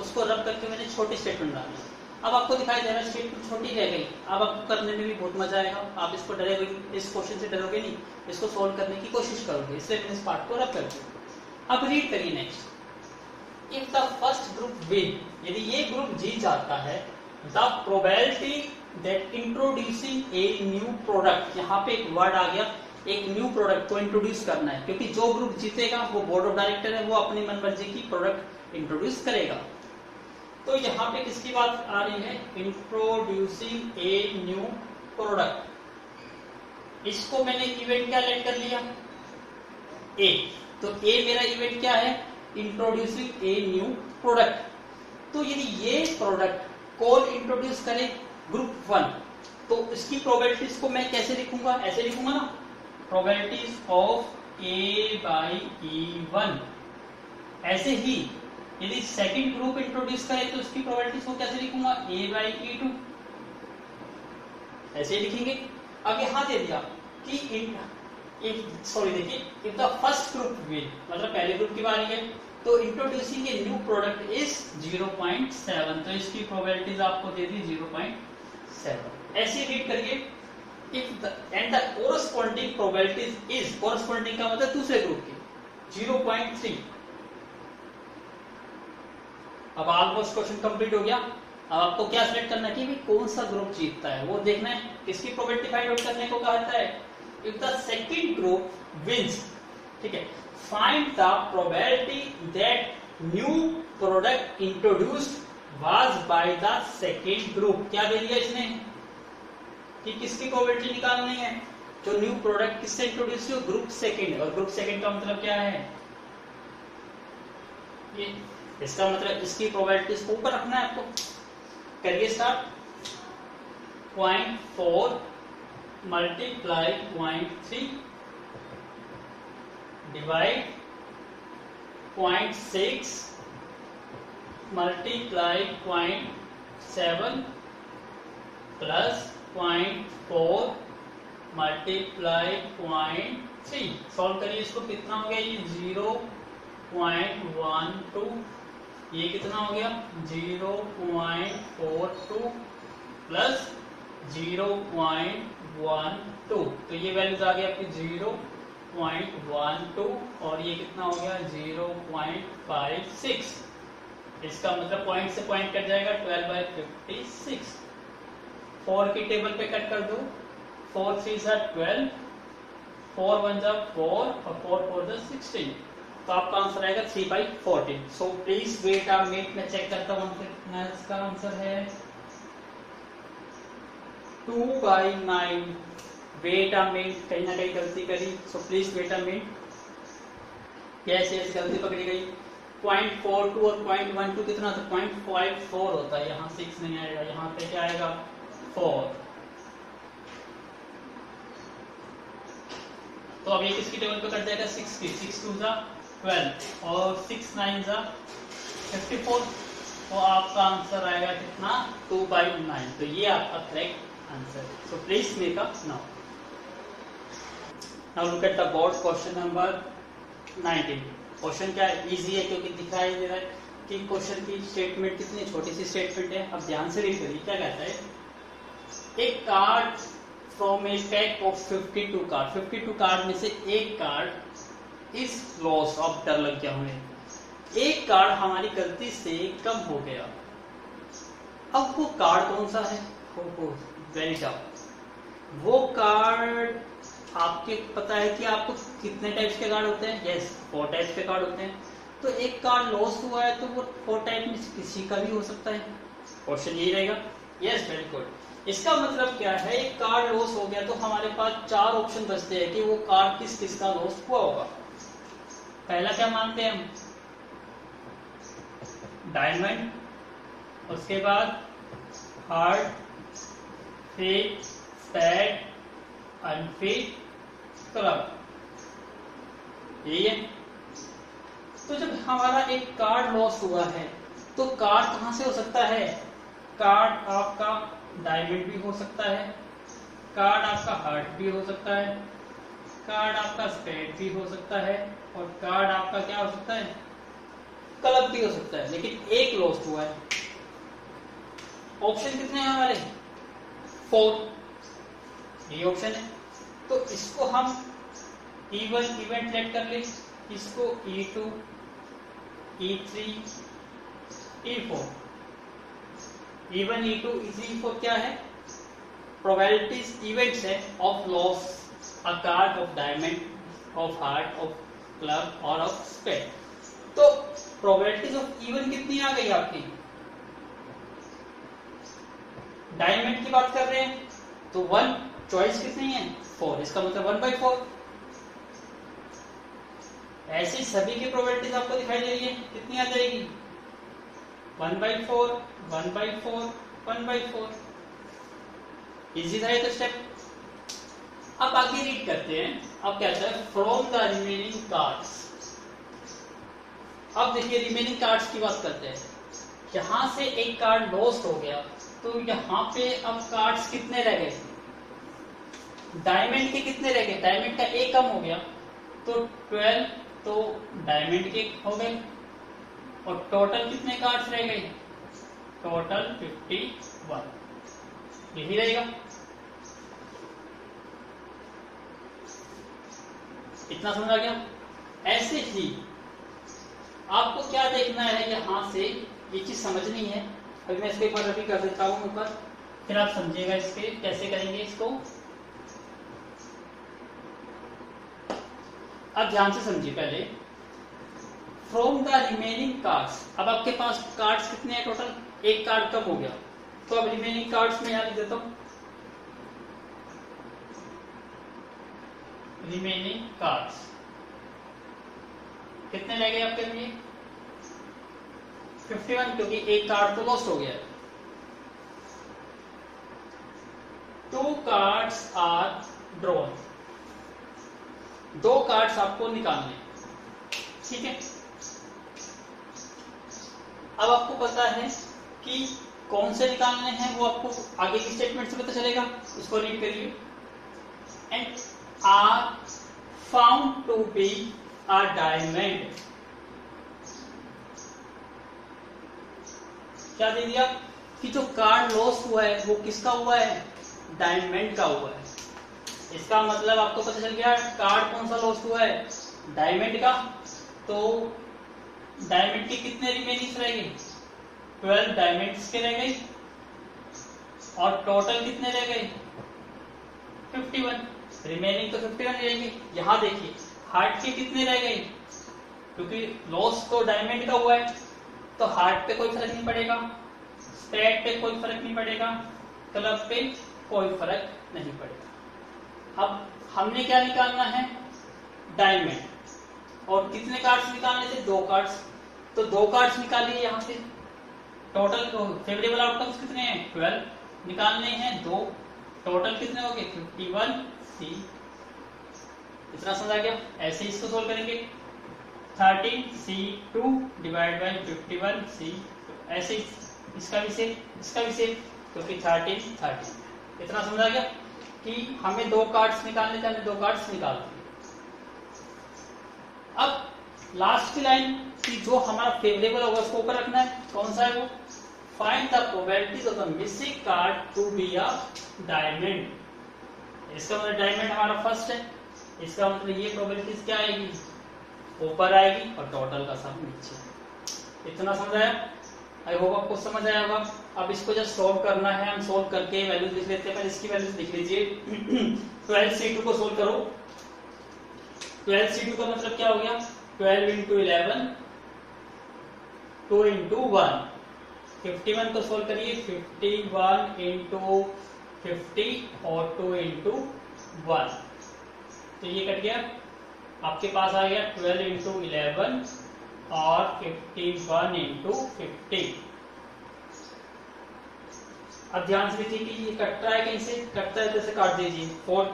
उसको रब करके मैंने छोटी स्टेटमेंट डाली अब आपको दिखाई दे रहा है स्टेटमेंट छोटी रह गई। अब आपको करने में भी बहुत मज़ा आएगा। आप इसको डरेगे इस क्वेश्चन से डरोगे नहीं। इसको सोल्व करने की कोशिश करोगे। इसलिए मैंने इस पार्ट को रब कर दिया अब रीड करिए next if the first group win यदि ये ग्रुप जीत जाता है the probability that introducing a new product यहाँ पे एक वर्ड आ गया, एक न्यू प्रोडक्ट को इंट्रोड्यूस करना है। क्योंकि जो ग्रुप जीतेगा, वो बोर्ड ऑफ़ डायरेक्टर है, वो अपनी मनमर्जी की प्रोडक्ट इंट्रोड्यूस करेगा। तो यहाँ पे किसकी बात आ रही है? इंट्रोड्यूसिंग ए न्यू प्रोडक्ट इसको मैंने इवेंट क्या लेट कर लिया? ए तो ए मेरा इवेंट क्या है? इंट्रोड्यूसिंग ए न्यू प्रोडक्ट तो यदि ये प्रोडक्ट कौन इंट्रोड्यूस करे ग्रुप वन तो इसकी प्रोबेबिलिटीज को मैं कैसे लिखूँगा? ऐसे लिखूँगा ना। Probabilities of A by E one ऐसे ही यदि सेकंड ग्रुप इंट्रोड्यूस करे तो उसकी प्रोबेबिलिटीज को कैसे लिखूँगा? ए बाई ई टू ऐसे लिखेंगे। अब यहाँ दे दिया कि सॉरी देखिए if the first group win मतलब पहले ग्रुप की बारी है तो introducing a new product is 0.7 तो इसकी प्रोबेबिलिटीज आपको दे दी 0.7 ऐसे रीड करिए if the and the corresponding probabilities is corresponding का मतलब दूसरे ग्रुप की 0.3 अब ऑलमोस्ट क्वेश्चन कंप्लीट हो गया। अब आपको क्या सिलेक्ट करना है कि कौन सा ग्रुप जीतता है? वो देखना है, किसकी प्रोबेबिलिटी फाइंड आउट करने को कहा जाता है। If the second group wins ठीक है find the probability that new product introduced was by the second group क्या दे दिया इसने? कि किसकी प्रोबेबिलिटी निकालनी है? जो न्यू प्रोडक्ट किससे इंट्रोड्यूस हुई? ग्रुप सेकंड और ग्रुप सेकंड का मतलब क्या है? ये इसका मतलब इसकी प्रोबेबिलिटीज को ऊपर रखना है आपको। करिए start point four multiply point three divide point six multiply point seven plus point four multiply point three solve करिए इसको, कितना हो गया ये? ज़ीरो पॉइंट वन टू ये कितना हो गया? Zero point four two plus zero point one two. तो ये वैल्यूज़ आ गया आपकी ज़ीरो पॉइंट वन टू और ये कितना हो गया? Zero point five six. इसका मतलब पॉइंट से पॉइंट कट जाएगा twelve by fifty six. Four की टेबल पे कट कर दो। फोर थ्री सा ट्वेल्व, फोर वन जा फोर और फोर फोर जा सिक्सटीन। तो आपका आंसर आएगा three by fourteen so please wait a minute में चेक करता हूँ कितना इसका आंसर है two by nine wait a minute कहीं ना कहीं गलती करी. So please wait a minute yes yes गलती पकड़ी गई. पॉइंट फोर टू और पॉइंट वन टू कितना था? पॉइंट फाइव फोर होता है. यहाँ सिक्स नहीं आएगा. यहाँ पे क्या आएगा? फोर तो अब ये किसकी टेबल पे कट जाएगा? सिक्स की. सिक्स टू जा ट्वेल्व और सिक्स नाइन जा फिफ्टी फोर तो आपका आंसर आएगा कितना? टू बाई नाइन तो ये आपका correct answer so please make up now now look at the board question number 19 question क्या है? इजी है क्योंकि दिखाई दे रहा है कि क्वेश्चन की स्टेटमेंट कितनी? छोटी सी स्टेटमेंट है। अब ध्यान से रीड करिए। क्या कहता है? एक card from a pack of 52 card 52 card में से एक कार्ड इस लॉस ऑफ़ डर लग गया हमें एक कार्ड हमारी गलती से कम हो गया। अब वो कार्ड कौन सा है? हो हो वेरी टफ वो कार्ड आपके पता है कि आपको कितने टाइप्स के कार्ड होते हैं? यस फोर टाइप्स के कार्ड होते हैं। तो एक कार्ड लॉस हुआ है तो वो फोर टाइप में किसी का भी हो सकता है। क्वेश्चन यही रहेगा। यस वेरी गुड इसका मतलब क्या है? एक कार्ड लॉस हो गया तो हमारे पास चार ऑप्शन बचते हैं कि वो कार्ड किस किस का लॉस हुआ होगा। पहला क्या मानते हैं हम? डायमंड उसके बाद हार्ड फेट स्पैड अनफिट क्लब यही है। तो जब हमारा एक कार्ड लॉस हुआ है तो कार्ड कहाँ से हो सकता है? कार्ड आपका डायमंड भी हो सकता है कार्ड आपका हार्ट भी हो सकता है कार्ड आपका स्पेड भी हो सकता है। और कार्ड आपका क्या हो सकता है? क्लब भी हो सकता है, लेकिन एक लॉस्ट हुआ है। ऑप्शन कितने हैं हमारे? फोर ये ऑप्शन है। तो इसको हम वन इवेंट लेट कर ले। इसको E two E three E four E one E two E three four क्या है? प्रोबेबिलिटीज इवेंट्स है of loss a card of diamond of heart of club और ऑफ़ स्पेड तो प्रोबेबिलिटीज ऑफ़ इवन कितनी आ गई आपकी? डायमंड की बात कर रहे हैं तो वन चॉइस कितनी है? फोर इसका मतलब वन बाई फोर ऐसी सभी की प्रोबेबिलिटीज आपको दिखाई दे रही है, कितनी आ जाएगी? One by four one by four one by four easy था ये तो स्टेप अब आगे रीड करते हैं। अब क्या है? फ्रॉम द रिमेनिंग कार्ड्स अब देखिए रिमेनिंग कार्ड्स की बात करते हैं। यहाँ से एक कार्ड लॉस्ट हो गया तो यहाँ पे अब कार्ड्स कितने रह गए? डायमंड के कितने रह गए? डायमंड का एक कम हो गया तो ट्वेल्व तो डायमंड के हो गए। और टोटल कितने कार्ड्स रह गए? टोटल फिफ्टी वन यही रहेगा। इतना समझ गया? ऐसे ही आपको क्या देखना है यहाँ से ये चीज़ समझनी है? अभी मैं इसके ऊपर अभी कर देता हूँ ऊपर। फिर आप समझिएगा इसके, कैसे करेंगे इसको? अब ध्यान से समझिए पहले। फ्रॉम द रिमेनिंग कार्ड्स अब आपके पास कार्ड्स कितने हैं टोटल एक कार्ड कम हो गया। तो अब रिमेनिंग कार्ड्स में यहाँ लिख देता हूँ। रिमेनिंग कार्ड्स कितने रह गए आपके लिए? 51 क्योंकि एक कार्ड तो लॉस्ट हो गया। टू कार्ड्स आर ड्रॉन दो कार्ड्स आपको निकालने ठीक है? अब आपको पता है कि कौन से निकालने हैं, वो आपको आगे की स्टेटमेंट से पता चलेगा। उसको रीड करिए। And are found to be a diamond. क्या दे दिया? कि जो कार्ड लॉस हुआ है, वो किसका हुआ है? डायमंड का हुआ है। इसका मतलब आपको पता चल गया कार्ड कौन सा लॉस हुआ है? डायमंड का। तो डायमंड के कितने रिमेनिंग रहेंगे ट्वेल्व डायमंड्स के रह गए। और टोटल कितने रह गए? फिफ्टी वन रिमेनिंग तो फिफ्टी वन रहेंगे यहाँ देखिए हार्ट के कितने रह गई? क्योंकि लॉस तो डायमंड का हुआ है तो हार्ट पे कोई फ़र्क नहीं पड़ेगा। स्टेट पे कोई फ़र्क नहीं पड़ेगा। क्लब पे कोई फ़र्क नहीं पड़ेगा। अब हमने क्या निकालना है? डायमंड और कितने कार्ड्स निकालने थे? दो कार्ड्स तो दो कार्ड्स निकालिए यहाँ से। टोटल फेवरेबल आउटकम्स कितने हैं? ट्वेल्व निकालने हैं दो। टोटल कितने हो गए? फिफ्टी वन सी इतना समझ आ गया? ऐसे इसको सोल्व करेंगे। Thirteen C two divide by fifty one C ऐसे इसका भी सेम इसका भी सेम क्योंकि थर्टीन थर्टीन इतना समझ आ गया? कि हमें दो कार्ड्स निकालने थे दो कार्ड्स निकाल दिए अब लास्ट की लाइन की जो हमारा फेवरेबल होगा, उसको ऊपर रखना है। कौन सा है वो? Find the probabilities of the missing card to be a diamond इसका मतलब डायमंड हमारा फ़र्स्ट है। इसका मतलब ये प्रोबेबिलिटीज क्या आएगी? ऊपर आएगी और टोटल का सब नीचे। इतना समझाया आई होप आपको समझ आया होगा। अब इसको जब सॉल्व करना है, हम सॉल्व करके वैल्यूज़ लिख लेते हैं। पहले इसकी वैल्यूज़ लिख लीजिए। ट्वेल्व सी टू को सोल्व करो। ट्वेल्व सी टू का मतलब क्या हो गया? Twelve into eleven two into one fifty one को सोल्व करिए। फिफ्टी वन इंटू फिफ्टी और टू इंटू वन। तो ये कट गया। आपके पास आ गया ट्वेल्व इंटू इलेवन और फिफ्टी वन इंटू फिफ्टी। अब ध्यान से देखिए कि ये कटता है कहीं से? कटता है जैसे काट दीजिए। फोर।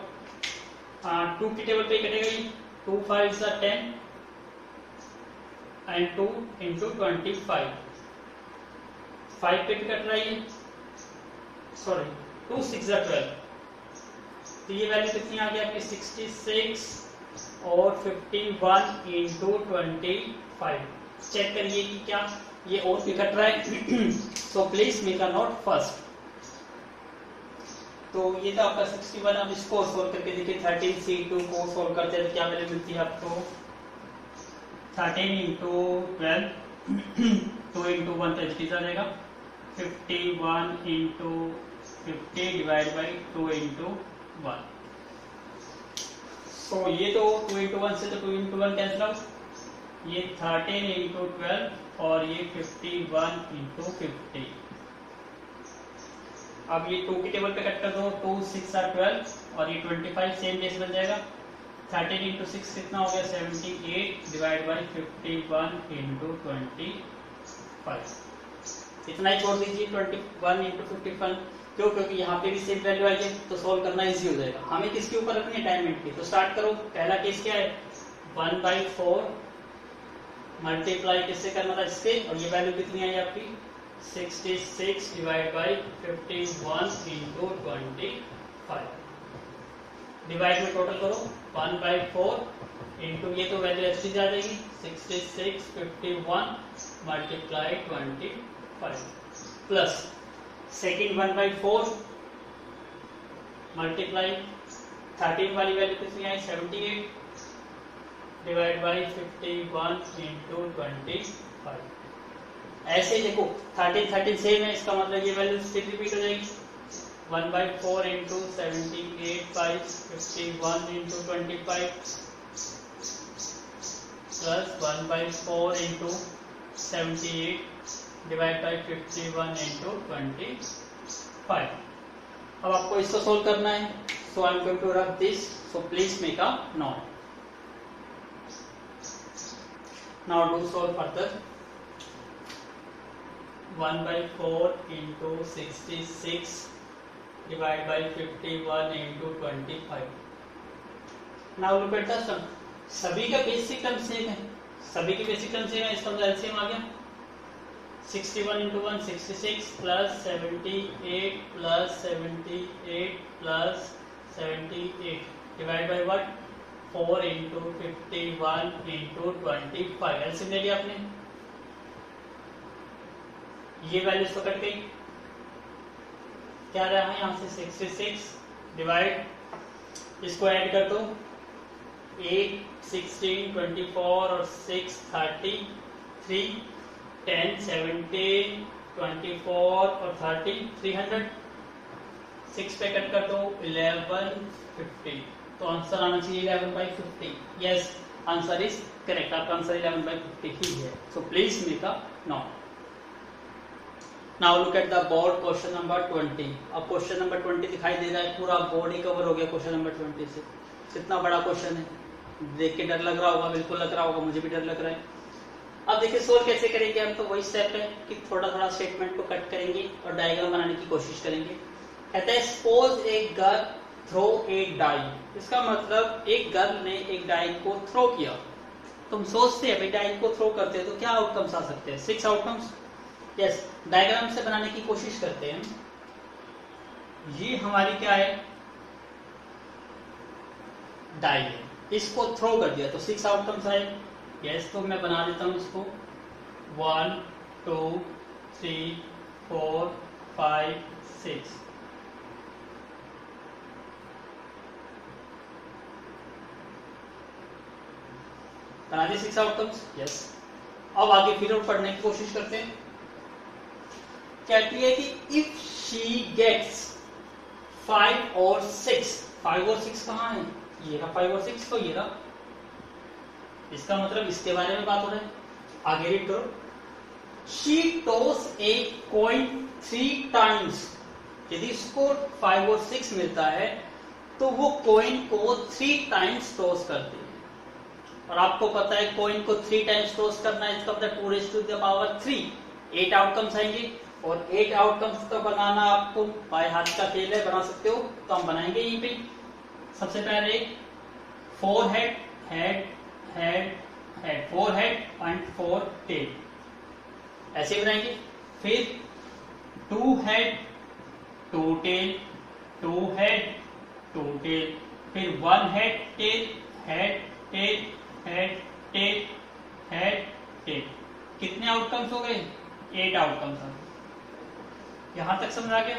टू की टेबल पे कटेगा ये। टू फाइव सा ten and two into twenty five five पे भी कट रहा है ये। सॉरी टू सिक्स ट्वेल्व तो ये वैल्यू कितनी आ गई आपकी? सिक्सटी सिक्स और fifty one into twenty five check करिए कि क्या ये और भी कट रहा है। So please make a note first तो ये था आपका 61 अब इसको सोल्व करके देखिए। 13 सी टू को सोल्व करते हैं तो क्या वैल्यू मिलती है आपको? 13 into twelve two into one तो एच आ जाएगा 51 into fifty divide by two into one तो ये तो टू इंटू वन से तो two into one cancel out ये थर्टीन इंटू ट्वेल्व और ये फिफ्टी वन इंटू फिफ्टी अब ये टू की टेबल पे कट कर दो टू सिक्स आर ट्वेल्व और ये ट्वेंटी फाइव सेम बेस बन जाएगा. थर्टीन इंटू सिक्स कितना हो गया? Seventy eight divide by fifty one into twenty five इतना ही छोड़ दीजिए twenty one into fifty one क्यों? क्योंकि यहाँ पे भी सेम वैल्यू है तो सोल्व करना इजी हो जाएगा। हमें किसके ऊपर रखनी है? डायमंड की। तो स्टार्ट करो। पहला केस क्या है? वन बाई फोर मल्टीप्लाई किससे करना था? इससे। और ये वैल्यू कितनी आई आपकी? Sixty six divide by fifty one into twenty five divide में टोटल करो। वन बाई फोर इंटू ये तो वैल्यू अच्छी जा जाएगी। Sixty six fifty one multiply twenty five plus second one by four multiply thirteen वाली वैल्यू कितनी आई? Seventy eight divide by fifty one into twenty five ऐसे देखो थर्टीन थर्टीन सेम है, इसका मतलब ये वैल्यू फिर रिपीट हो जाएगी one by four into seventy eight by fifty one into twenty five plus one by four into seventy eight divide by fifty one into twenty five अब आपको इसको सोल्व करना है। So I am going to रख this so please make a note now, do solve further. 1 by 4 into 66 divided by 51 into 25 now, look at the sum. सभी का basic term same है। सभी की बेसिक टर्म सेम है, इसका मतलब LCM आ गया। 61 into 1 66 plus 78 plus 78 plus 78 divided by what? 4 into 51 into 25 LCM ले लिया आपने? ये वैल्यूज़ तो कट गई क्या रहा है यहाँ से? 66 डिवाइड इसको ऐड कर दो। 8 16 24 और 6 33 टेन सेवनटीन ट्वेंटी फोर और थर्टी थ्री हंड्रेड सिक्स पे कट कर दो इलेवन फिफ्टी तो आंसर आना चाहिए eleven by fifty yes answer is correct आपका आंसर इलेवन बाई फिफ्टी ही है. So please make a note now look at the board question number twenty अब क्वेश्चन नंबर ट्वेंटी दिखाई दे रहा है. पूरा बोर्ड ही कवर हो गया क्वेश्चन नंबर ट्वेंटी से. कितना बड़ा क्वेश्चन है? देख के डर लग रहा होगा, बिल्कुल लग रहा होगा, मुझे भी डर लग रहा है. अब देखिए सोल्व कैसे करेंगे हम? तो वही स्टेप है कि थोड़ा थोड़ा स्टेटमेंट को कट करेंगे और डायग्राम बनाने की कोशिश करेंगे। कहते हैं suppose a girl throw a die इसका मतलब एक गर्ल ने एक डाई को थ्रो किया। तुम सोचते हैं डाई को थ्रो करते हैं तो क्या आउटकम्स आ सकते हैं? सिक्स आउटकम्स यस डायग्राम से बनाने की कोशिश करते हैं ये हमारी क्या है? डाई है। इसको थ्रो कर दिया तो सिक्स आउटकम्स आए। यस तो मैं बना देता हूँ इसको। One two three four five six बना दी सिक्स आउटकम्स यस अब आगे फिर और पढ़ने की कोशिश करते हैं। कहती है कि इफ़ शी गेट्स फाइव और सिक्स फाइव और सिक्स कहाँ है? ये रहा फाइव और सिक्स तो ये रहा। इसका मतलब इसके बारे में बात हो रहा है। आगे रीड करो। She toss a coin three times यदि इसको फाइव और सिक्स मिलता है तो वो कॉइन को थ्री टाइम्स टॉस करती है। और आपको पता है कॉइन को थ्री टाइम्स टॉस करना है, इसका मतलब two raise to the power three eight outcomes आएँगे। और एट आउटकम्स तो बनाना आपको बाय हाथ का खेल है, बना सकते हो तो हम बनाएँगे यहीं पे। सबसे पहले four head head head head four head and four tail ऐसे बनाएँगे। फिर two head two tail two head two tail फिर one head tail head tail head tail head tail कितने आउटकम्स हो गए? एट आउटकम्स यहाँ तक समझ गया?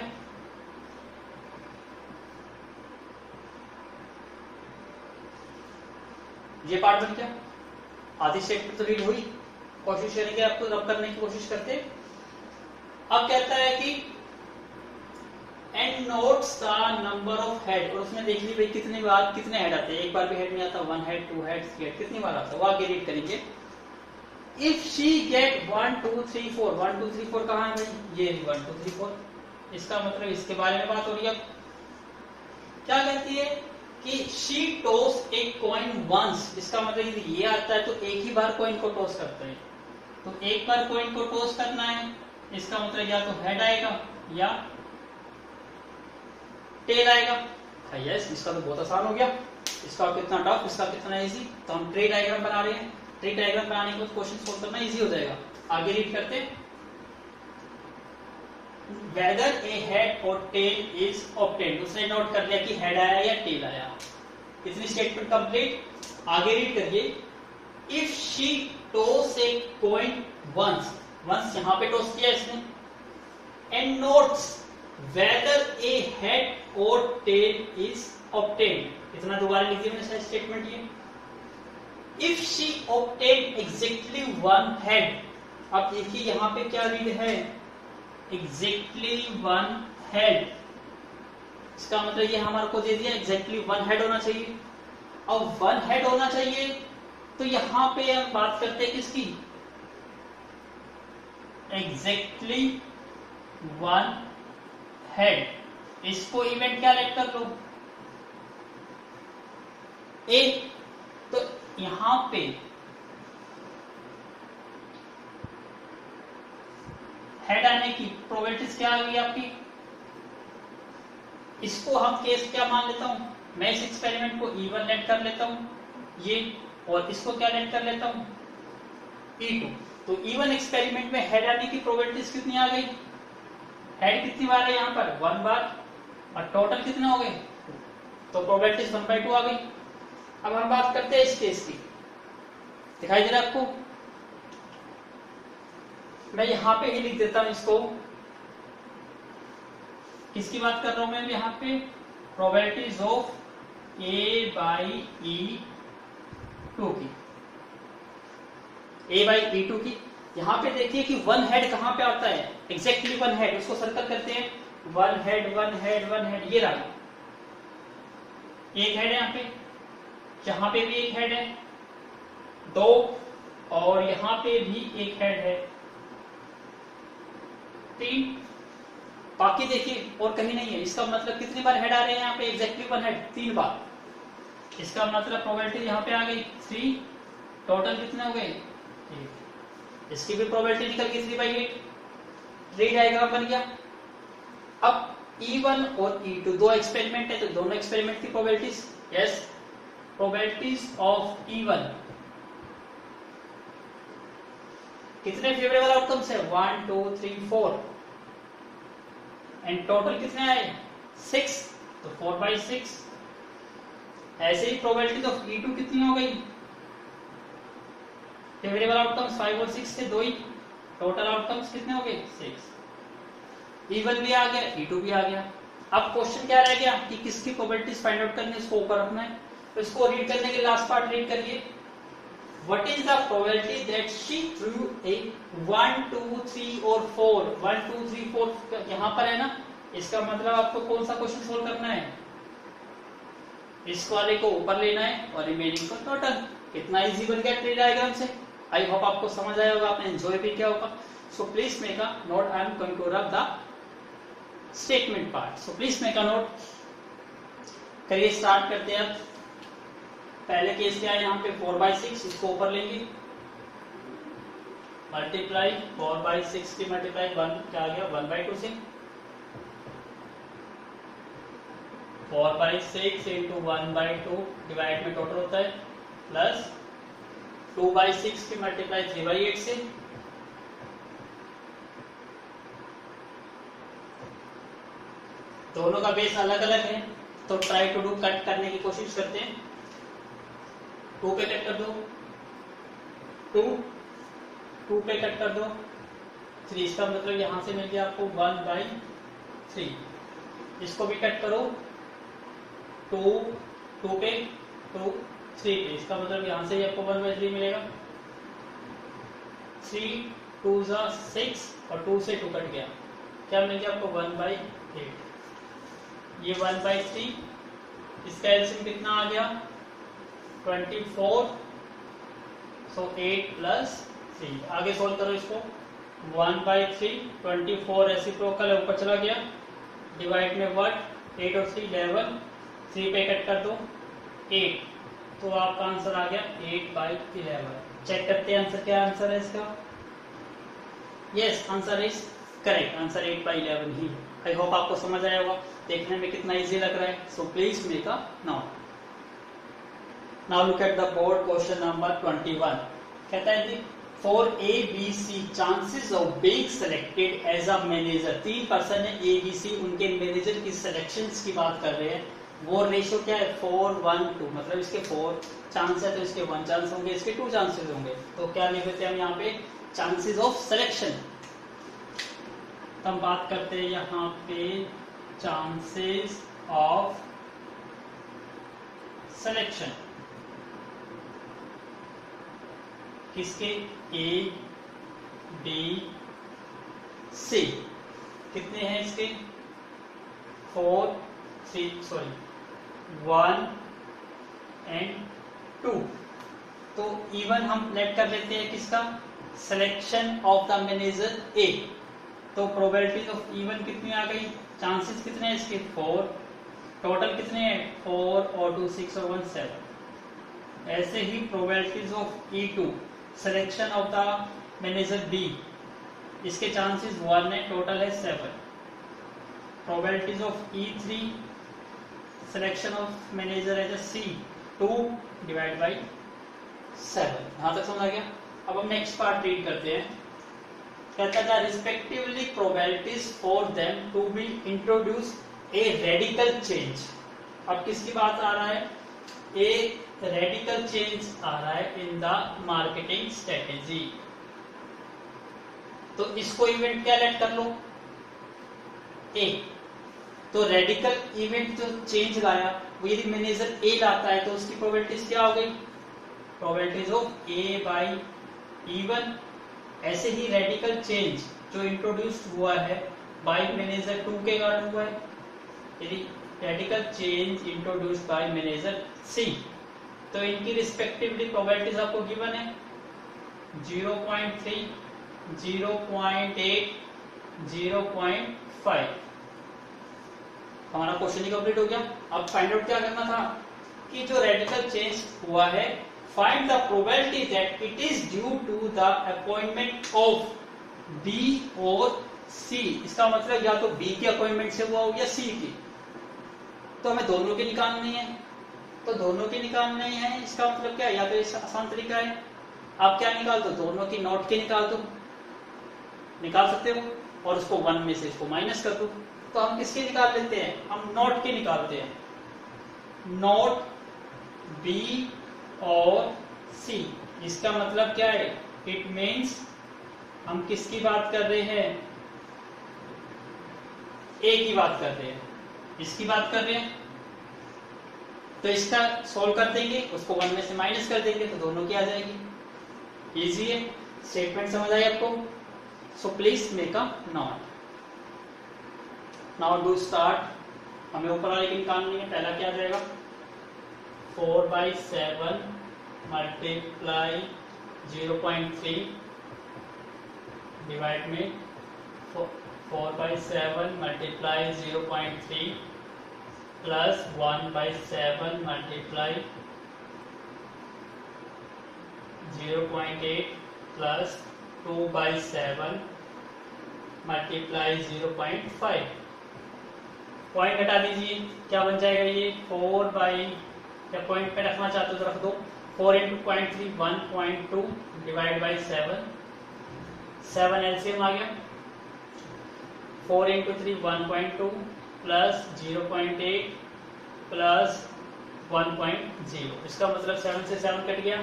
ये पार्ट बन गया। आधी स्टेटमेंट तो रीड हुई। कोशिश करेंगे आपको रब करने की कोशिश करते। अब कहता है कि and notes the number of head और उसमें देख ली भाई कितने बार कितने हेड आते हैं। एक बार भी हेड नहीं आता। One head two head three head कितनी बार आता है? वो आगे रीड करेंगे। If she get one two three four one two three four कहा है ये वन टू थ्री फोर इसका मतलब इसके बारे में बात हो रही है। क्या कहती है? कि she toss a coin once इसका मतलब यदि ये आता है तो एक ही बार कॉइन को टॉस करते हैं। तो एक बार कॉइन को टॉस करना है इसका मतलब या तो हेड आएगा या टेल आएगा। यस हाँ, इसका तो बहुत आसान हो गया। इसका कितना टफ इसका कितना इजी तो हम ट्री डायग्राम बना रहे हैं। ट्री डायग्राम बनाने को क्वेश्चन सोल्व करना इजी हो जाएगा। आगे रीड करते वेदर ए हेड और टेल इज़ ऑप्टेन उसने नोट कर लिया कि हेड आया या टेल आया। कितनी स्टेटमेंट कंप्लीट आगे रीड करिए। If she toss a coin once once यहाँ पे टोस किया इसने। And notes whether a head और टेल इज़ ऑप्टेन इतना दोबारा लिख दिया मैंने स्टेटमेंट ये। If she obtain exactly one head अब देखिए यहाँ पे क्या रीड है। एग्जैक्टली वन हेड इसका मतलब ये हमारे को दे दिया एग्जैक्टली वन हेड होना चाहिए। और वन हेड होना चाहिए तो यहाँ पे हम बात करते हैं किसकी? एग्जैक्टली वन हेड इसको इवेंट क्या लेट कर लो ए तो यहाँ पे हेड आने की। प्रोबेबिलिटीज क्या गई आपकी? इसको हम केस क्या मान लेता हूँ? मैं इस एक्सपेरिमेंट को ई वन लेट कर लेता हूँ, ये, और इसको क्या लेट कर लेता हूँ? ई टू तो इवन एक्सपेरिमेंट में हेड आने की प्रोबेबिलिटीज कितनी आ गई? हेड कितनी बार है यहाँ पर? वन बार। और टोटल कितने हो गए? तो प्रोबेबिलिटीज वन बाई टू आ गई। अब हम बात करते हैं इस केस की। दिखाई दे रहा है आपको? मैं यहाँ पे ही लिख देता हूँ इसको। किसकी बात कर रहा हूँ मैं यहाँ पे? Probabilities of A by E two की। ए बाई ई टू की। यहाँ पे देखिए कि वन हेड कहाँ पे आता है? एग्जैक्टली वन हेड उसको सर्कल करते हैं। One head one head one head ये रहा। एक हेड है यहाँ पे। यहाँ पे भी एक हेड है। दो और यहाँ पे भी एक हेड है। तीन बाकी देखिए और कहीं नहीं है। इसका मतलब कितनी बार हेड आ रहे हैं यहाँ पे? एग्जैक्टली वन हेड तीन बार। इसका मतलब प्रोबेबिलिटी यहाँ पे आ गई। थ्री टोटल कितने हो गए? इसकी भी प्रोबेबिलिटी निकल गई three by eight three diagram बन गया अब E1 और E2 दो एक्सपेरिमेंट है तो दोनों एक्सपेरिमेंट की probabilities yes probabilities of E1 कितने फेवरेबल आउटकम्स है? One two three four and total कितने आए? सिक्स तो फोर बाई सिक्स ऐसे ही प्रोबेबिलिटीज ऑफ़ E2 कितनी हो गई? फेवरेबल आउटकम्स फाइव और सिक्स से दो ही. टोटल आउटकम्स कितने हो गए? सिक्स E1 भी आ गया E2 भी आ गया. अब क्वेश्चन क्या रह गया? कि किसकी प्रोबेबिलिटीज फाइंड आउट करनी है? इसको ऊपर रखना है. तो इसको रीड करने के लास्ट पार्ट रीड करिए. What is the probability that she threw a 1 2 3 और 4 1 2 3 4 यहाँ पर है ना? इसका मतलब आपको कौन सा क्वेश्चन सोल्व करना है? इस वाले को ऊपर लेना है और रिमेनिंग को टोटल कितना इजी बन गया ट्री डायग्राम से? आई होप आपको समझ आया होगा, आपने एंजॉय भी किया होगा. So please make a note I am going to rub the statement part so please make a note करिए स्टार्ट करते हैं पहले केस क्या है यहाँ पे फोर बाई सिक्स इसको ऊपर लेंगे। मल्टीप्लाई फोर बाई सिक्स की मल्टीप्लाई वन क्या आ गया? वन बाई टू से। Four by six into one by two divide में टोटल होता है प्लस टू बाई सिक्स की मल्टीप्लाई थ्री बाई एट से। दोनों का बेस अलग अलग है तो ट्राई टू डू कट करने की कोशिश करते हैं। टू पे कट कर दो। टू टू पे कट कर दो। थ्री इसका मतलब यहाँ से मिल गया आपको वन बाई थ्री इसको भी कट करो। टू टू पे, टू थ्री पे। इसका मतलब यहाँ से आपको वन बाई थ्री मिलेगा। थ्री टू जा सिक्स और टू से टू कट गया। क्या मिल गया आपको? वन बाई एट ये वन बाई थ्री इसका एल्सियम कितना आ गया? Twenty four so eight plus three आगे सोल्व करो इसको. One by three twenty four reciprocal है, ऊपर चला गया. डिवाइड में वट एट और थ्री इलेवन थ्री पे कट कर दो. एट तो आपका आंसर आ गया एट बाई इलेवन चेक करते हैं आंसर क्या आंसर है इसका. Yes answer is correct answer eight by eleven he I hope आपको समझ आया होगा. देखने में कितना इजी लग रहा है. So please make a note now look at the board question number 21 कहता है जी for A B C chances of being selected as a manager तीन पर्सन है ए बी सी उनके मैनेजर की सिलेक्शन की बात कर रहे हैं। वो रेशियो क्या है? फोर वन टू मतलब इसके फोर चांस है तो इसके वन चांस होंगे, इसके टू चांसेस होंगे। तो क्या लिख देते हैं हम यहाँ पे? चांसेस ऑफ़ सिलेक्शन हम बात करते हैं यहाँ पे chances of selection. किसके? ए बी सी कितने हैं इसके? Four three sorry one and two तो इवन हम लेट कर लेते हैं किसका? Selection of the manager A तो प्रोबेबिलिटी ऑफ़ इवन कितनी आ गई? चांसेस कितने हैं इसके? फोर टोटल कितने हैं? फोर और टू सिक्स और वन सेवन ऐसे ही probabilities of E two selection of the manager B इसके चांसेस वन है टोटल है seven probabilities of E three selection of manager है C two divide by seven यहाँ तक समझ गया? अब हम नेक्स्ट पार्ट रीड करते हैं। कहता था respectively probabilities for them to be introduce a radical change अब किसकी बात आ रहा है? ए रेडिकल चेंज आ रहा है इन द मार्केटिंग स्ट्रेटेजी तो इसको इवेंट क्या लेट कर लो? ए तो रेडिकल इवेंट जो चेंज लाया, वो यदि मैनेजर ए लाता है तो उसकी प्रोबेबिलिटीज क्या हो गई? Probabilities of A by even ऐसे ही रेडिकल चेंज जो इंट्रोड्यूस हुआ है बाई मैनेजर टू के कारण हुआ है। यदि radical change introduce by manager C तो इनकी रिस्पेक्टिवली प्रोबेबिलिटीज आपको गिवन है। 0.3 0.8 0.5 हमारा क्वेश्चन ही कंप्लीट हो गया। अब फाइंड आउट क्या करना था? कि जो रेडिकल चेंज हुआ है find the probability that it is due to the appointment of B और सी इसका मतलब या तो बी की अपॉइंटमेंट से हुआ हो या सी की। तो हमें दोनों की निकालनी है। तो दोनों की निकाल नहीं है, इसका मतलब क्या या तो आसान तरीका है। आप क्या निकाल दो? दोनों की नोट की निकाल दो। निकाल सकते हो और उसको वन में से इसको माइनस कर दो। तो हम किसके निकाल लेते हैं? हम नोट के निकालते हैं। नोट बी और सी इसका मतलब क्या है? इट मीन्स हम किसकी बात कर रहे हैं? ए की बात कर रहे हैं। इसकी बात कर रहे हैं? तो इसका सॉल्व कर देंगे, उसको वन में से माइनस कर देंगे तो दोनों की आ जाएगी। इजी है स्टेटमेंट समझ आई आपको? So please make a note now do start हमें ऊपर वाले की निकालनी है, पहला क्या आ जाएगा? Four by seven multiply zero point three divide में four by seven multiply zero point three plus one by seven multiply zero point eight plus two by seven multiply zero point five point हटा दीजिए, क्या बन जाएगा ये? Four by या point पे रखना चाहते हो तो रख दो। Four into point three one point two divide by seven seven LCM आ गया। Four into three one point two plus zero point eight plus one point zero इसका मतलब सेवन से सेवन कट गया।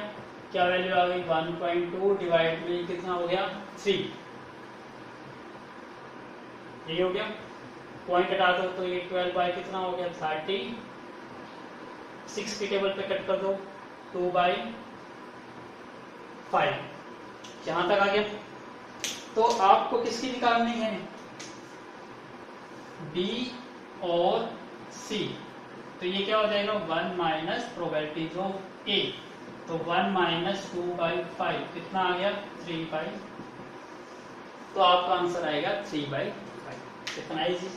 क्या वैल्यू आ गई? वन पॉइंट टू डिवाइड में कितना हो गया? थ्री ये हो गया। पॉइंट हटा दो तो ये ट्वेल्व बाई कितना हो गया? थर्टी सिक्स की टेबल पे कट कर दो। टू बाई फाइव यहाँ तक आ गया। तो आपको किसकी निकालनी है? बी और सी तो ये क्या हो जाएगा? One minus probabilities of A तो one minus two by five कितना आ गया? थ्री बाई तो आपका आंसर आएगा थ्री बाई फाइव। कितना इजी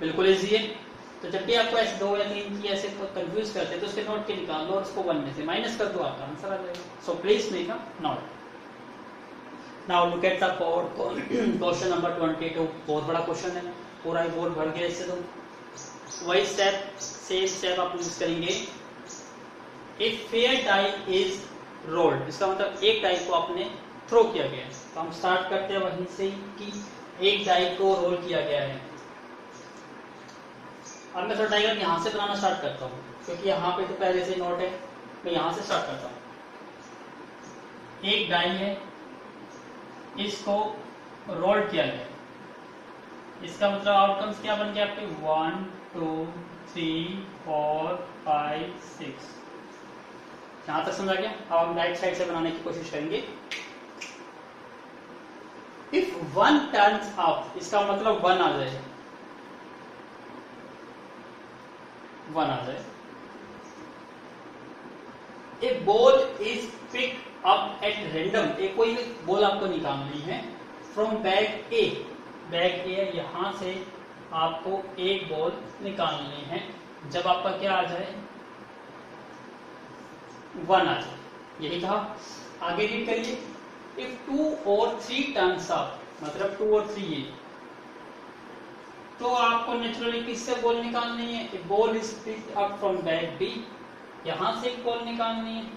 बिल्कुल इजी है। तो जब भी आपको ऐसे दो या तीन की ऐसे कंफ्यूज करते हैं तो उसके नोट के निकाल लो और उसको वन में से माइनस कर दो, आपका आंसर आ जाएगा। So please make a note now look at the question number twenty two बहुत बड़ा क्वेश्चन है। पूरा ही बोर्ड भर गया इससे तो। वही स्टेप से स्टेप आप यूज़ करेंगे। If fair die is rolled इसका मतलब एक डाई को आपने थ्रो किया गया है। तो हम स्टार्ट करते हैं वहीं से कि एक डाई को रोल किया गया है। अब मैं थोड़ा डाइग्राम यहाँ से बनाना स्टार्ट करता हूँ, क्योंकि यहाँ पे तो पहले से नोट है, मैं यहाँ से स्टार्ट करता हूँ। एक डाई है, इसको रोल किया गया इसका मतलब आउटकम्स क्या बन गया आपके? One two, three, four, five, six. यहाँ तक समझा गया? अब हम राइट साइड से बनाने की कोशिश करेंगे। इफ़ वन टर्न्स अप इसका मतलब वन आ जाए वन आ जाए a ball is pick up at random एक कोई बॉल आपको निकालनी है। From bag A bag A यहाँ से आपको एक बॉल निकालनी है। जब आपका क्या आ जाए? वन आ जाए। यही कहा आगे रीड करिए। इफ़ टू और थ्री टर्न्स अप मतलब टू और थ्री ये तो आपको नेचुरली किससे बॉल निकालनी है? Ball is pick up from bag B यहाँ से एक बॉल निकालनी है।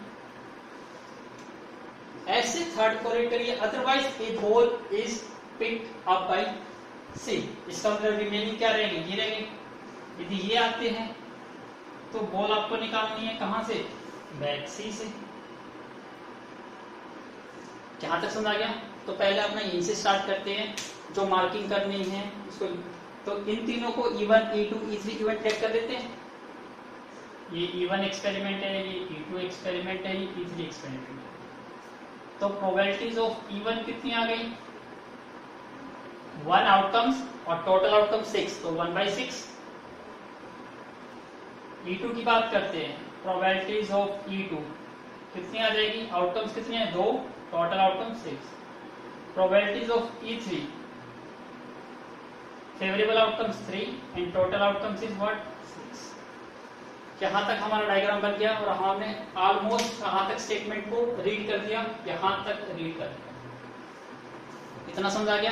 ऐसे थर्ड को रीड करिए otherwise a ball is pick up by C इसका मतलब रिमेनिंग क्या रहेगी? ये रहेंगे। यदि ये आते हैं तो बॉल आपको निकालनी है कहाँ से? बैक सी से। जहाँ तक समझ आ गया? तो पहले अपना यहीं से स्टार्ट करते हैं। जो मार्किंग करनी है उसको तो इन तीनों को E1, E2, E3 event take कर देते हैं। ये E1 एक्सपेरिमेंट है ये E2 एक्सपेरिमेंट है ये E3 एक्सपेरिमेंट है। तो प्रोबेबिलिटीज ऑफ़ इवन कितनी आ गई? वन आउटकम्स और टोटल आउटकम सिक्स तो one by six E two की बात करते हैं। प्रोबेबिलिटीज ऑफ़ ई टू कितनी आ जाएगी? आउटकम्स कितनी है? दो। Total outcome six probabilities of E three favourable outcomes three and total outcomes is what six यहाँ तक हमारा डायग्राम बन गया और हमने ऑलमोस्ट कहाँ तक स्टेटमेंट को रीड कर दिया? यहाँ तक रीड कर दिया। इतना समझ आ गया?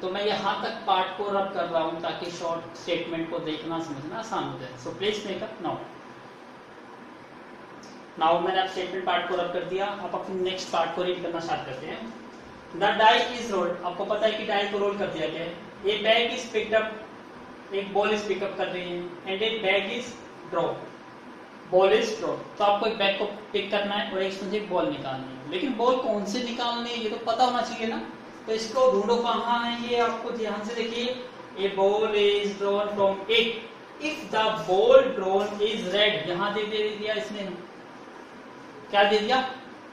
तो मैं यहाँ तक पार्ट को रब कर रहा हूँ ताकि शॉर्ट स्टेटमेंट को देखना, समझना आसान हो जाए। So please make up now now मैंने आप स्टेटमेंट पार्ट को रब कर दिया। अब अपने नेक्स्ट पार्ट को रीड करना स्टार्ट करते हैं। द डाई इज़ रोल्ड आपको पता है कि डाई को रोल कर दिया गया है। A bag is picked up एक बॉल इज़ पिकअप कर रही है। And a bag is drop ball is drop तो आपको एक बैग को पिक करना है और एक मुझे बॉल निकालनी है। लेकिन बॉल कौन से निकालनी है? ये तो पता होना चाहिए ना। तो इसको ढूंढो कहाँ है ये आपको ध्यान से देखिए। A ball is drawn from it if the ball drawn is red यहाँ दे दे दिया इसने। क्या दे दिया?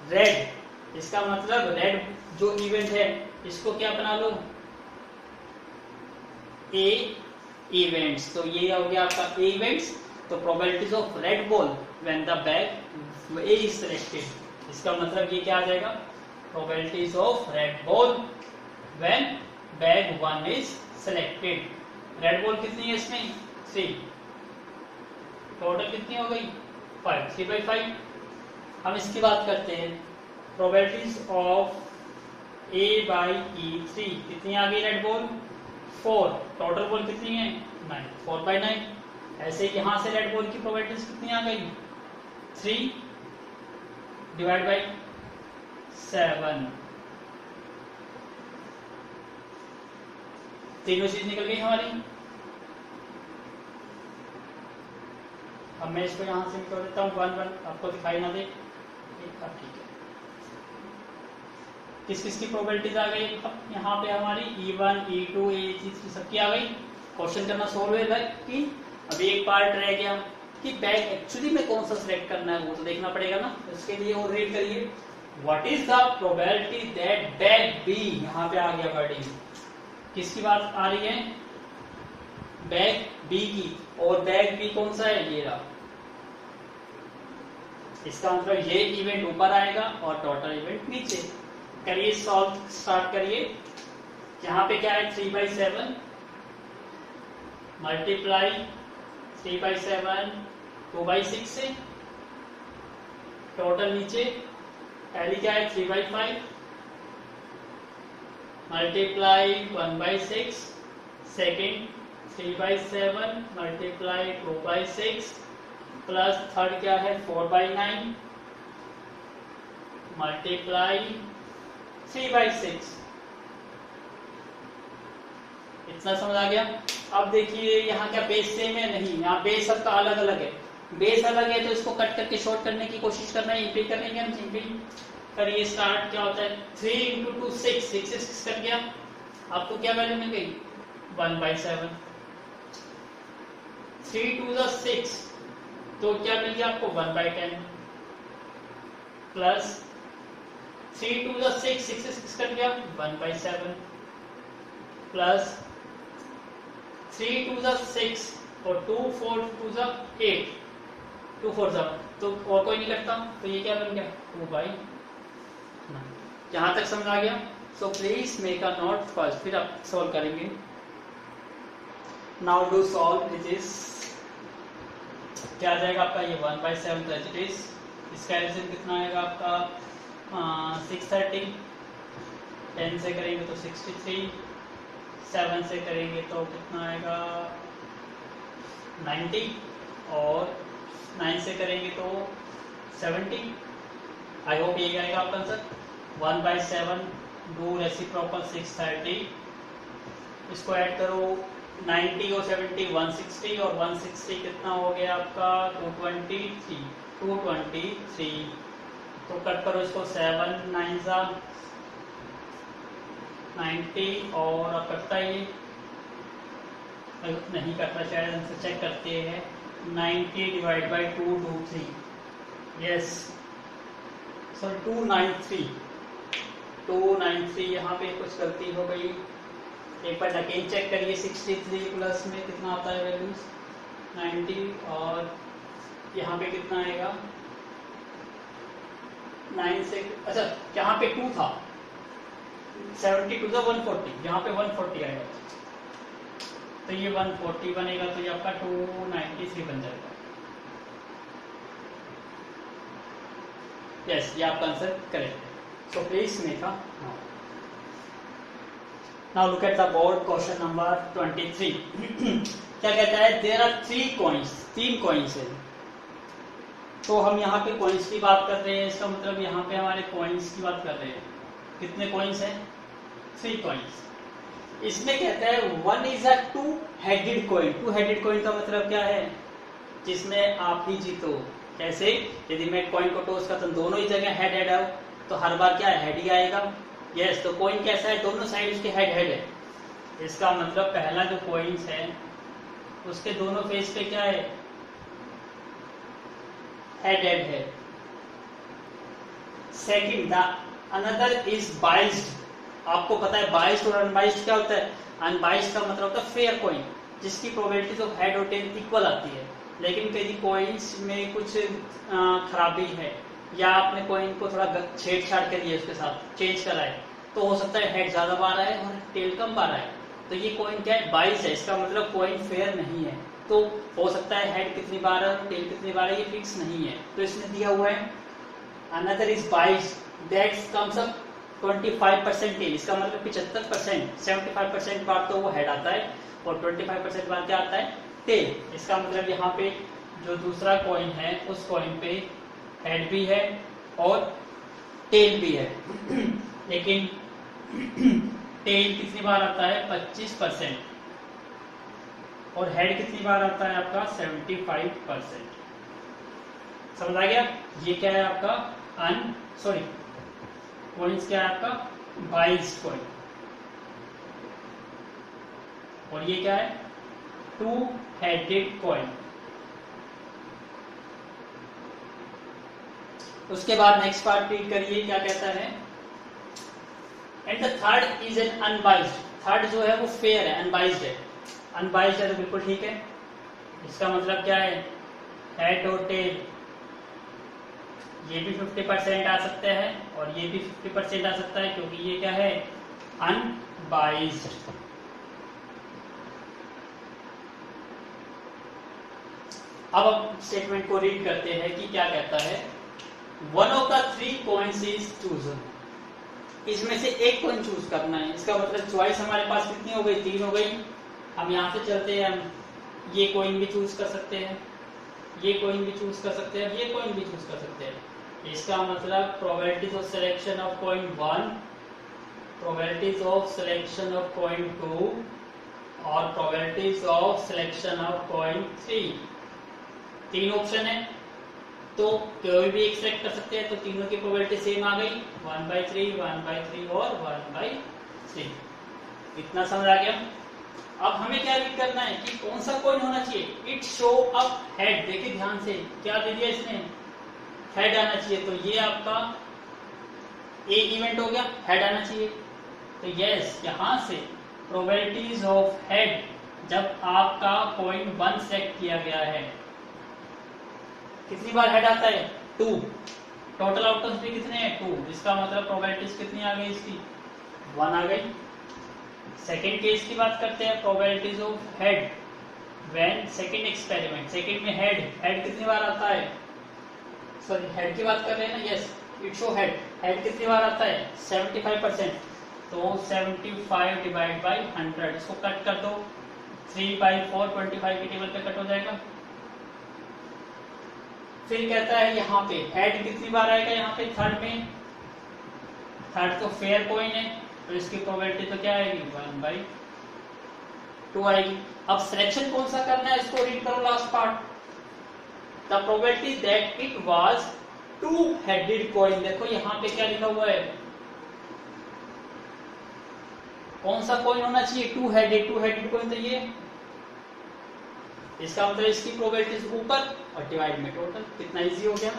रेड इसका मतलब रेड जो इवेंट है, इसको क्या बना लो? ए इवेंट्स तो ये हो गया आपका ए इवेंट्स तो probabilities of red ball when the bag A is selected इसका मतलब ये क्या आ जाएगा? Probabilities of red ball when bag one is selected red ball कितनी है इसमें? थ्री टोटल कितनी हो गई? फाइव थ्री बाई फाइव हम इसकी बात करते हैं। Probabilities of A by E three कितनी आ गई red ball four total ball कितनी है? नाइन फोर बाई नाइन ऐसे यहाँ से रेड बॉल की प्रोबेबिलिटीज कितनी आ गई? थ्री डिवाइड बाई सेवन तीनों चीज़ निकल गई हमारी। अब मैं इसको यहाँ से निकल देता हूँ वन वन आपको दिखाई ना दे। अब ठीक है। किस किस की प्रोबेबिलिटीज आ गई? अब यहाँ पे हमारी ई वन ई टू ए चीज़ सबकी आ गई। क्वेश्चन करना सोल्व है कि अभी एक पार्ट रह गया कि बैग एक्चुअली में कौन सा सिलेक्ट करना है वो तो देखना पड़ेगा ना। इसके लिए और रीड करिए। What is the probability that bag B यहाँ पे आ गया वर्डिंग किसकी बात आ रही है? बैग बी की। और बैग बी कौन सा है? ये रहा। इसका मतलब ये इवेंट ऊपर आएगा और टोटल इवेंट नीचे। करिए सॉल्व स्टार्ट करिए। यहाँ पे क्या है? Three by seven multiply three by seven two by six से टोटल नीचे। पहली क्या है? Three by five multiply one by six second three by seven multiply two by six plus third क्या है? Four by nine multiply three by six इतना समझ आ गया? अब देखिए यहाँ क्या बेस सेम है? नहीं, यहाँ बेस सबका अलग अलग है। बेस अलग है तो इसको कट करके शॉर्ट करने की कोशिश करना है इम्पी करेंगे हम इम्पी करिए स्टार्ट क्या होता है? Three into two six six six कर गया आपको क्या वैल्यू मिल गई? One by seven three two the six तो क्या मिल गया आपको? One by ten plus three two the six six six कर गया one by seven plus three two the six और two four two the eight two four seven तो और कोई नहीं करता तो ये क्या बन गया? टू बाई यहाँ तक समझ आ गया? So please make a note first फिर आप सॉल्व करेंगे। Now do solve it is क्या आ जाएगा आपका? ये one by seven it is इसका एल्सियम कितना आएगा आपका? सिक्स थर्टी टेन से करेंगे तो सिक्सटी थ्री सेवन से करेंगे तो कितना आएगा? नाइन्टी और नाइन से करेंगे तो सेवेंटी आई होप ये आएगा आपका answer one by seven do reciprocal six thirty इसको ऐड करो 90 और 70 160 और 160 कितना हो गया आपका? 223 223 तो कट करो इसको सेवन नाइन सा नाइन्टी और अब कटता ही नहीं करता, शायद हमसे चेक करते हैं। 90 divide by two two three yes sir two nine three two nine three यहाँ पे कुछ गलती हो गई। एक बार अगेन चेक करिए सिक्सटी थ्री प्लस में कितना आता है वैल्यूज़ नाइन्टी और यहाँ पे कितना आएगा? नाइन से अच्छा यहाँ पे टू था। सेवेंटी टू था वन फोर्टी यहाँ पे वन फोर्टी आएगा। तो ये वन फोर्टी बनेगा तो ये आपका टू नाइन्टी थ्री बन जाएगा। यस ये आपका answer correct so please make a now look at the board question number twenty three क्या कहता है देर आर थ्री कॉइन्स तीन कॉइन्स है तो हम यहाँ पे कॉइन्स की बात कर रहे हैं इसका मतलब यहाँ पे हमारे कॉइन्स की बात कर रहे हैं कितने कॉइन्स हैं थ्री कॉइन्स इसमें कहता है one is a two headed coin two headed coin का मतलब क्या है जिसमें आप ही जीतो कैसे यदि मैं कॉइन को टोस करता हूँ दोनों ही जगह हेड हेड है तो हर बार क्या हेड ही आएगा? यस तो कॉइन कैसा है? दोनों साइड उसके हेड हेड है। इसका मतलब पहला जो कॉइन्स है, उसके दोनों फेस पे क्या है? हेड हेड है। Second the another is biased आपको पता है बाइस्ड और अनबाइस्ड क्या होता है? अनबाइस्ड का मतलब होता है फेयर कॉइन जिसकी प्रोबेबिलिटीज ऑफ़ हेड और टेल इक्वल आती है। लेकिन कई कॉइन्स में कुछ खराबी है या आपने कॉइन को थोड़ा छेड़छाड़ करिए उसके साथ चेंज कराए तो हो सकता है हेड ज़्यादा बार आए और टेल कम बार आए। तो ये कॉइन क्या है? बाइस है, इसका मतलब कॉइन फेयर नहीं है। तो हो सकता है हेड कितनी बार है टेल कितनी बार है ये फिक्स नहीं है। तो इसमें दिया हुआ है another is bias that comes up 25 percent tail इसका मतलब पिछहत्तर परसेंट सेवेंटी परसेंट बार तो वो हेड आता है और 25 परसेंट बार क्या आता है? टेल इसका मतलब यहाँ पे जो दूसरा कॉइन है, उस कॉइन पे हेड भी है और टेल भी है। *clears throat* लेकिन टेल कितनी बार आता है? 25 परसेंट। और हेड कितनी बार आता है आपका? 75 परसेंट। समझ आ गया? ये क्या है आपका? अन सॉरी कॉइन्स क्या है आपका? बाइस कॉइन और ये क्या है? टू हेडेड कॉइन उसके बाद नेक्स्ट पार्ट रीड करिए, क्या कहता है? And the third is an unbiased third जो है वो फेयर है अनबाइज्ड है। अनबाइज्ड है तो बिल्कुल ठीक है। इसका मतलब क्या है? हेड और टेल ये भी 50 परसेंट आ सकते हैं और ये भी 50 परसेंट आ सकता है क्योंकि ये क्या है? अनबाइज्ड अब हम स्टेटमेंट को रीड करते हैं कि क्या कहता है। One of the three points is chosen इसमें से एक पॉइंट चूज़ करना है। इसका मतलब चॉइस हमारे पास कितनी हो गई? तीन हो गई। अब यहाँ से चलते हैं। हम ये कोइन भी चूज़ कर सकते हैं। ये कोइन भी चूज़ कर सकते हैं। ये कोइन भी चूज़ कर सकते हैं। इसका मतलब probabilities of selection of coin one probabilities of selection of coin two और probabilities of selection of coin three तीन ऑप्शन है। तो कोई भी एक सेलेक्ट कर सकते हैं तो तीनों की प्रोबेबिलिटी सेम आ गई। One by three one by three और वन बाई थ्री इतना समझ आ गया? अब हमें क्या रीड करना है कि कौन सा कॉइन होना चाहिए? इट शो अप हेड देखिए ध्यान से, क्या दे दिया इसने? हेड आना चाहिए। तो ये आपका ए इवेंट हो गया। हेड आना चाहिए। तो यस यहाँ से प्रोबेबिलिटीज ऑफ़ हेड जब आपका कॉइन वन सेलेक्ट किया गया है कितनी बार हेड आता है? टू टोटल आउटकम्स भी कितने हैं? टू इसका मतलब प्रोबेबिलिटीज कितनी आ गई इसकी? वन आ गई. सेकेंड केस की बात करते हैं probabilities of head when second experiment second में हेड हेड कितनी बार आता है? सॉरी हेड की बात कर रहे हैं ना? Yes it show head head कितनी बार आता है? 75 परसेंट तो 75 डिवाइड बाई 100 इसको कट कर दो. 3 बाई फोर ट्वेंटी फाइव की टेबल पे कट हो जाएगा. फिर कहता है यहाँ पे हेड कितनी बार आएगा यहाँ पे थर्ड में? थर्ड तो फेयर कॉइन है तो इसकी प्रोबेबिलिटी तो क्या आएगी? वन बाई टू आएगी। अब सिलेक्शन कौन सा करना है इसको रीड करो last part the probability that it was two headed coin देखो यहाँ पे क्या लिखा हुआ है? कौन सा कॉइन होना चाहिए? Two headed two headed coin तो ये इसका मतलब इसकी प्रोबेबिलिटी ऊपर और डिवाइड में टोटल कितना इजी हो गया?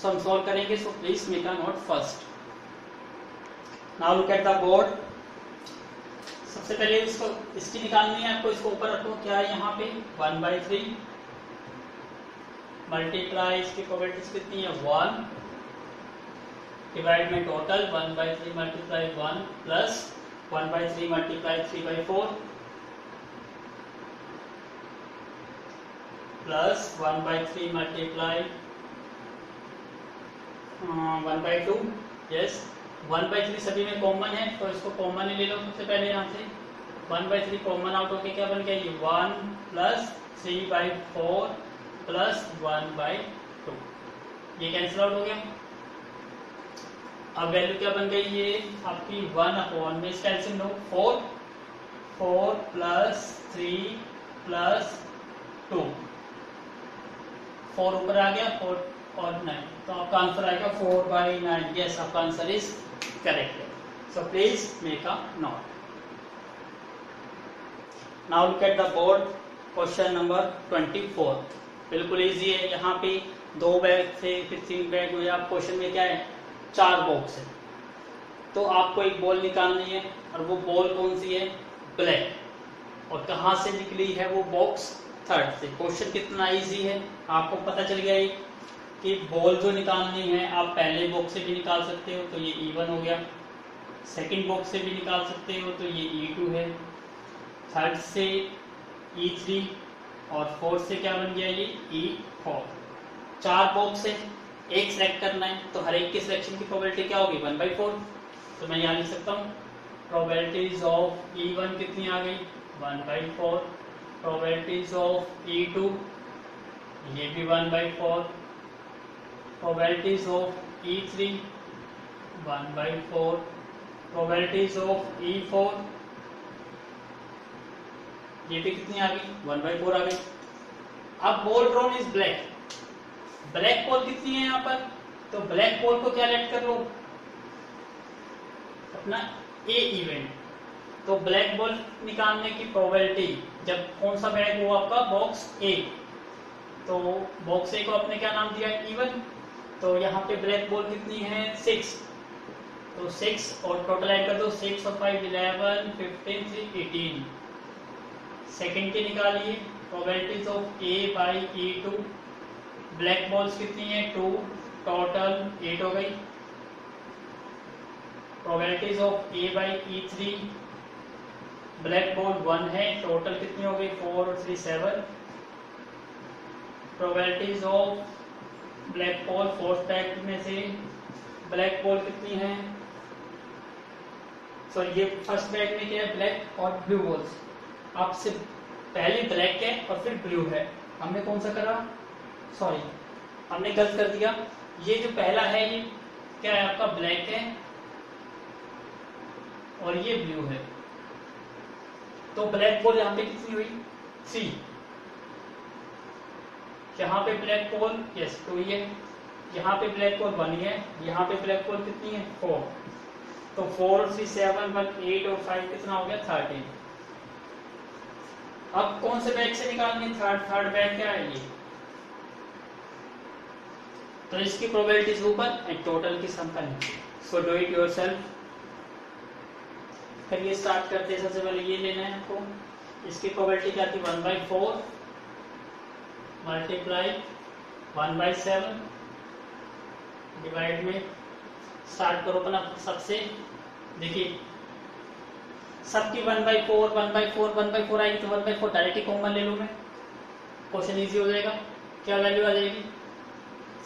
सो हम सॉल्व करेंगे so please make a note first now look at the board सबसे पहले इसको, इसकी निकालनी है, आपको इसको ऊपर रखो। क्या है यहाँ पे? वन बाई थ्री मल्टीप्लाई इसकी प्रोबेबिलिटीज कितनी है? वन डिवाइड में total one by three multiply one plus one by three multiply three by four plus one by three multiply one by two yes one by three सभी में common है तो इसको common ही ले लो सबसे पहले यहाँ से। One by three common out होके क्या बन गया? ये one plus three by four plus one by two ये कैंसिल आउट हो गया। अब वैल्यू क्या बन गई? ये आपकी वन अपॉन में इसका एल्सियम लो four four plus three plus two four ऊपर आ गया, फोर और नाइन तो आपका आंसर आएगा फोर बाई नाइन यस आपका answer is correct so please make a note now look at the board question number twenty four बिल्कुल easy है. यहाँ पे दो बैग थे, फिर तीन बैग हुए. आप क्वेश्चन में क्या है? चार बॉक्स है. तो आपको एक बॉल निकालनी है, और वो बॉल कौन सी है? ब्लैक और कहाँ से निकली है वो बॉक्स थर्ड से क्वेश्चन कितना इजी है? आपको पता चल गया कि बॉल जो निकालनी है, आप पहले बॉक्स से भी निकाल सकते हो तो ये ई e वन हो गया। सेकंड बॉक्स से भी निकाल सकते हो तो ये ई e टू है। थर्ड से ई e थ्री और फोर्थ से क्या बन गया ये? ई फोर चार बॉक्स है, एक सिलेक्ट करना है तो हर एक के सिलेक्शन की प्रोबेबिलिटी क्या होगी? वन बाई फोर तो मैं यहाँ लिख सकता हूँ प्रोबेबिलिटीज ऑफ़ ई वन कितनी आ गई? One by four probabilities of E two ये भी one by four probabilities of E three one by four probabilities of E four ये भी कितनी आ गई? वन बाई फोर आ गई। अब ball drawn is black black ball कितनी है यहाँ पर? तो ब्लैक पोल को क्या लेट कर लो? अपना ए इवेंट तो ब्लैक बोल निकालने की प्रोबेबिलिटी जब कौन सा बैग हो आपका? बॉक्स ए तो बॉक्स ए को आपने क्या नाम दिया? इवन तो यहाँ पे ब्लैक बॉल कितनी है? सिक्स तो सिक्स और टोटल ऐड कर दो. सिक्स और five eleven fifteen three eighteen second की निकालिए. Probabilities of A by E two black balls कितनी है? टू टोटल एट हो गई. Probabilities of A by E three black ball one है, टोटल कितनी हो गई? फोर और three, seven. Probabilities of black ball fourth bag में से ब्लैक बॉल कितनी है? सॉरी ये फ़र्स्ट बैग में क्या है? ब्लैक और ब्लू बॉल्स आपसे पहले ब्लैक है और फिर ब्लू है। हमने कौन सा करा? सॉरी हमने गलत कर दिया। ये जो पहला है, ये क्या है? आपका ब्लैक है और ये ब्लू है। तो ब्लैक होल यहाँ पे कितनी हुई? थ्री यहाँ पे ब्लैक होल यस टू ही यहाँ पे ब्लैक होल वन है यहाँ पे ब्लैक होल कितनी है? फोर तो four three seven one eight और फाइव कितना हो गया? थर्टीन अब कौन से बैग से निकालनी थर्ड थर्ड बैग क्या है ये? तो इसकी प्रोबेबिलिटीज ऊपर एंड टोटल की का नीचे so do it yourself फिर ये स्टार्ट करते हैं, सबसे पहले ये लेना है आपको इसकी प्रोबेबिलिटी क्या थी? One by four multiply one by seven divide में स्टार्ट करो अपना सबसे। देखिए, सबकी one by four one by four one by four आएगी तो one by four directly common ले लूँ मैं। क्वेश्चन इजी हो जाएगा। क्या वैल्यू आ जाएगी?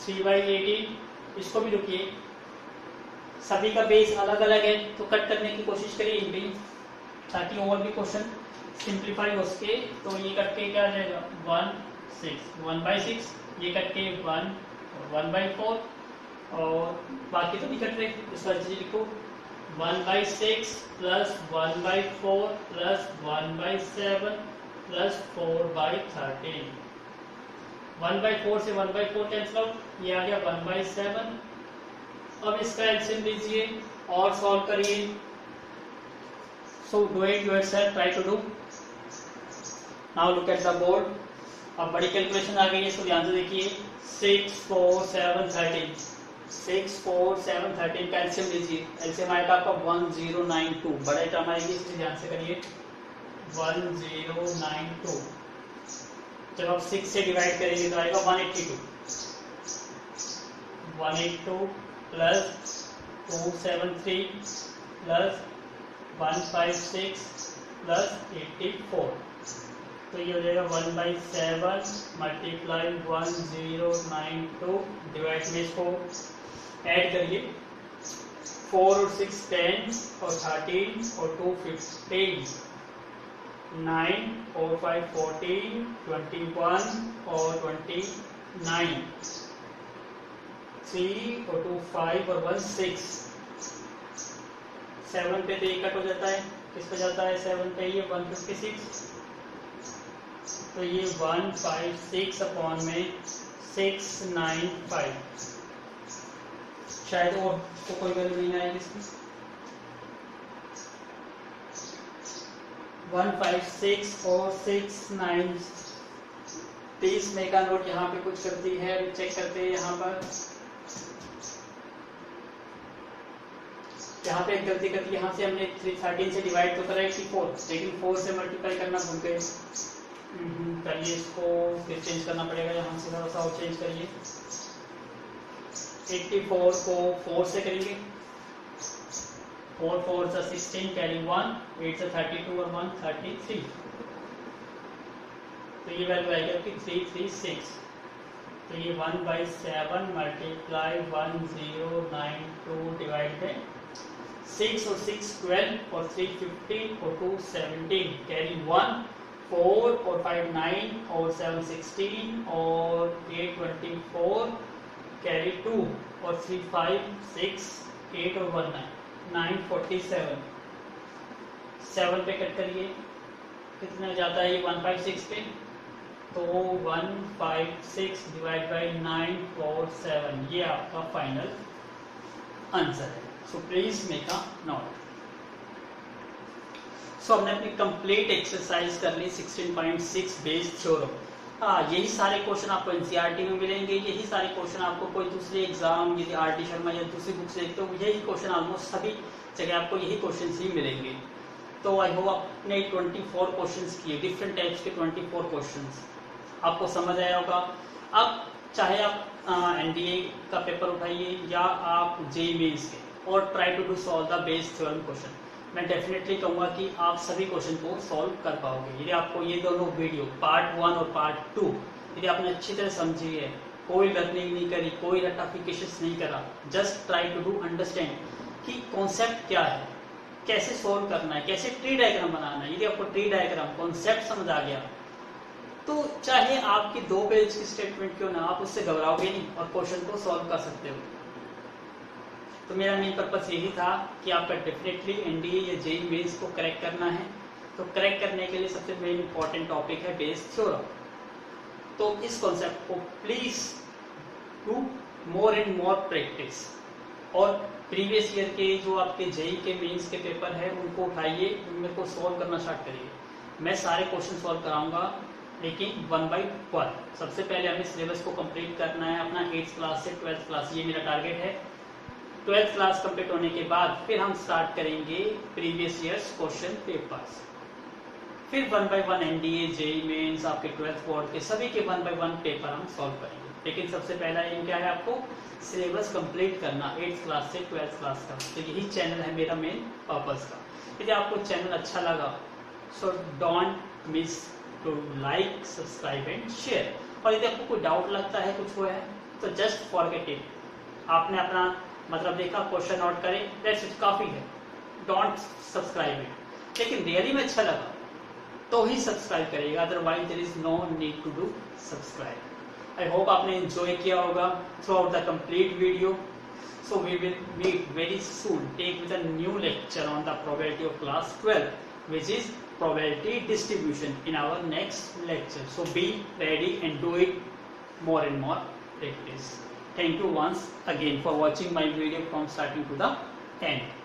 थ्री बाई एटीन इसको भी रुकिए। सभी का बेस अलग अलग है तो कट करने की कोशिश करिए इन भी ताकि और भी क्वेश्चन सिंप्लीफाई हो सके। तो ये कट के क्या जाएगा? One six one by six ये कट के वन वन बाई फोर और बाकी तो नहीं कट रहे। इस वजह लिखो। One by six plus one by four plus one by seven plus four by thirteen one by four से one by four cancel out ये आ गया वन बाई सेवन अब इसका एल्सियम लीजिए और सॉल्व करिए। So do it yourself try to do now look at the board अब बड़ी कैलकुलेशन आ गई है, इसको ध्यान से देखिए। Six four seven thirteen six four seven thirteen का एल्सियम लीजिए। एल्सियम आएगा आपका वन ज़ीरो नाइन टू बड़े टर्म आएगी, इसलिए ध्यान से करिए। वन ज़ीरो नाइन टू जब आप सिक्स से डिवाइड करेंगे तो आएगा one eighty two one eight two plus two seven three plus one five six plus eighty four तो ये हो जाएगा one by seven multiply one zero nine two divide में इसको ऐड करिए फोर और सिक्स टेन और थर्टीन और टू फिफ्टीन नाइन और फाइव फोर्टीन ट्वेंटी वन और ट्वेंटी नाइन थ्री और टू फाइव और वन सिक्स सेवन पे तो एक कट हो जाता है। किस पे जाता है? सेवन पे ये वन फिफ्टी सिक्स तो ये वन फाइव सिक्स अपॉन में सिक्स नाइन फाइव शायद और तो कोई वैल्यू नहीं आएगी इसकी वन फाइव सिक्स और सिक्स नाइन तीस मेगा नोट यहाँ पे कुछ करती है। चेक करते हैं यहाँ पर। यहाँ पे एक गलती करती यहाँ से हमने थ्री थर्टीन से डिवाइड तो करा एट्टी फोर लेकिन फोर से मल्टीप्लाई करना भूल गए। हम्म, करिए इसको फिर चेंज करना पड़ेगा यहाँ से थोड़ा सा और चेंज करिए। 84 को 4 से करेंगे। 4 4 से 16 कैरी 1 8 से 32 और 1 33 तो ये वैल्यू आएगी आपकी 336 तो ये 1 by seven multiply one zero nine two divide में सिक्स और सिक्स ट्वेल्व और थ्री फिफ्टीन और two seventeen carry one four और फाइव नाइन और सेवन सिक्सटीन और eight twenty four carry two और थ्री फाइव सिक्स एट और one nine nine forty seven seven पे कट करिए. कितना जाता है ये वन फाइव सिक्स पे? तो one five six divide by nine four seven ये आपका फाइनल आंसर है। So please make a note so हमने अपनी कंप्लीट एक्सरसाइज कर ली 16.6 बेस थ्योरम हाँ यही सारे क्वेश्चन आपको एनसीईआरटी में मिलेंगे, यही सारे क्वेश्चन आपको कोई दूसरे एग्ज़ाम यदि आर टी शर्मा या दूसरी बुक से देखते हो, यही क्वेश्चन ऑलमोस्ट सभी जगह आपको यही क्वेश्चन ही मिलेंगे. तो आई होप आपने 24 क्वेश्चंस किए डिफरेंट टाइप्स के 24 क्वेश्चंस आपको समझ आया होगा. अब, चाहे आप एनडीए का पेपर उठाइए या आप जे मेन्स के. और try to do solve the base theorem question मैं डेफिनेटली कहूँगा कि आप सभी क्वेश्चन को सॉल्व कर पाओगे। यदि आपको ये दोनों वीडियो पार्ट वन और पार्ट टू यदि आपने अच्छी तरह समझी है, कोई लर्निंग नहीं करी, कोई रटाफिकेशन नहीं करा just try to do understand कि कॉन्सेप्ट क्या है, कैसे सोल्व करना है, कैसे ट्री डायग्राम बनाना है। यदि आपको ट्री डायग्राम कॉन्सेप्ट समझ आ गया तो चाहे आपकी दो पेज की स्टेटमेंट क्यों ना, आप उससे घबराओगे नहीं और क्वेश्चन को सॉल्व कर सकते हो। तो मेरा मेन पर्पस यही था कि आपका डेफिनेटली एनडीए या जेई मेन्स को करेक्ट करना है। तो करेक्ट करने के लिए सबसे मेन इंपॉर्टेंट टॉपिक है बेस थ्योरम तो इस कॉन्सेप्ट को please do more and more practice और प्रीवियस ईयर के जो आपके जेई के मेंस के पेपर है, उनको उठाइए, उनमें को सॉल्व करना स्टार्ट करिए। मैं सारे क्वेश्चन सॉल्व कराऊँगा, लेकिन वन बाई वन सबसे पहले हमें सिलेबस को कंप्लीट करना है, अपना एट्थ क्लास से ट्वेल्थ क्लास ये मेरा टारगेट है। ट्वेल्थ क्लास कंप्लीट होने के बाद फिर हम स्टार्ट करेंगे प्रीवियस ईयर्स क्वेश्चन पेपर्स फिर one by one NDA JEE mains आपके ट्वेल्थ बोर्ड के सभी के वन बाय वन पेपर हम सॉल्व करेंगे. लेकिन सबसे पहला एम क्या है आपको? सिलेबस कंप्लीट करना एट्थ क्लास से ट्वेल्थ क्लास का. तो यही चैनल है मेरा मेन पर्पज का. यदि आपको चैनल अच्छा लगा so don't miss to like subscribe and share और यदि आपको कोई डाउट लगता है, कुछ हुआ है तो जस्ट फॉरगेट इट आपने अपना मतलब देखा क्वेश्चन नोट करें दैट्स इट काफ़ी है। डोंट सब्सक्राइब इट लेकिन रियली में अच्छा लगा तो ही सब्सक्राइब करेगा otherwise there is no need to do subscribe I hope आपने एंजॉय किया होगा throughout the complete video so we will meet very soon take with a new lecture on the probability of class 12 which is probability distribution in our next lecture so be ready and do it more and more practice Thank you once again for watching my video from starting to the end.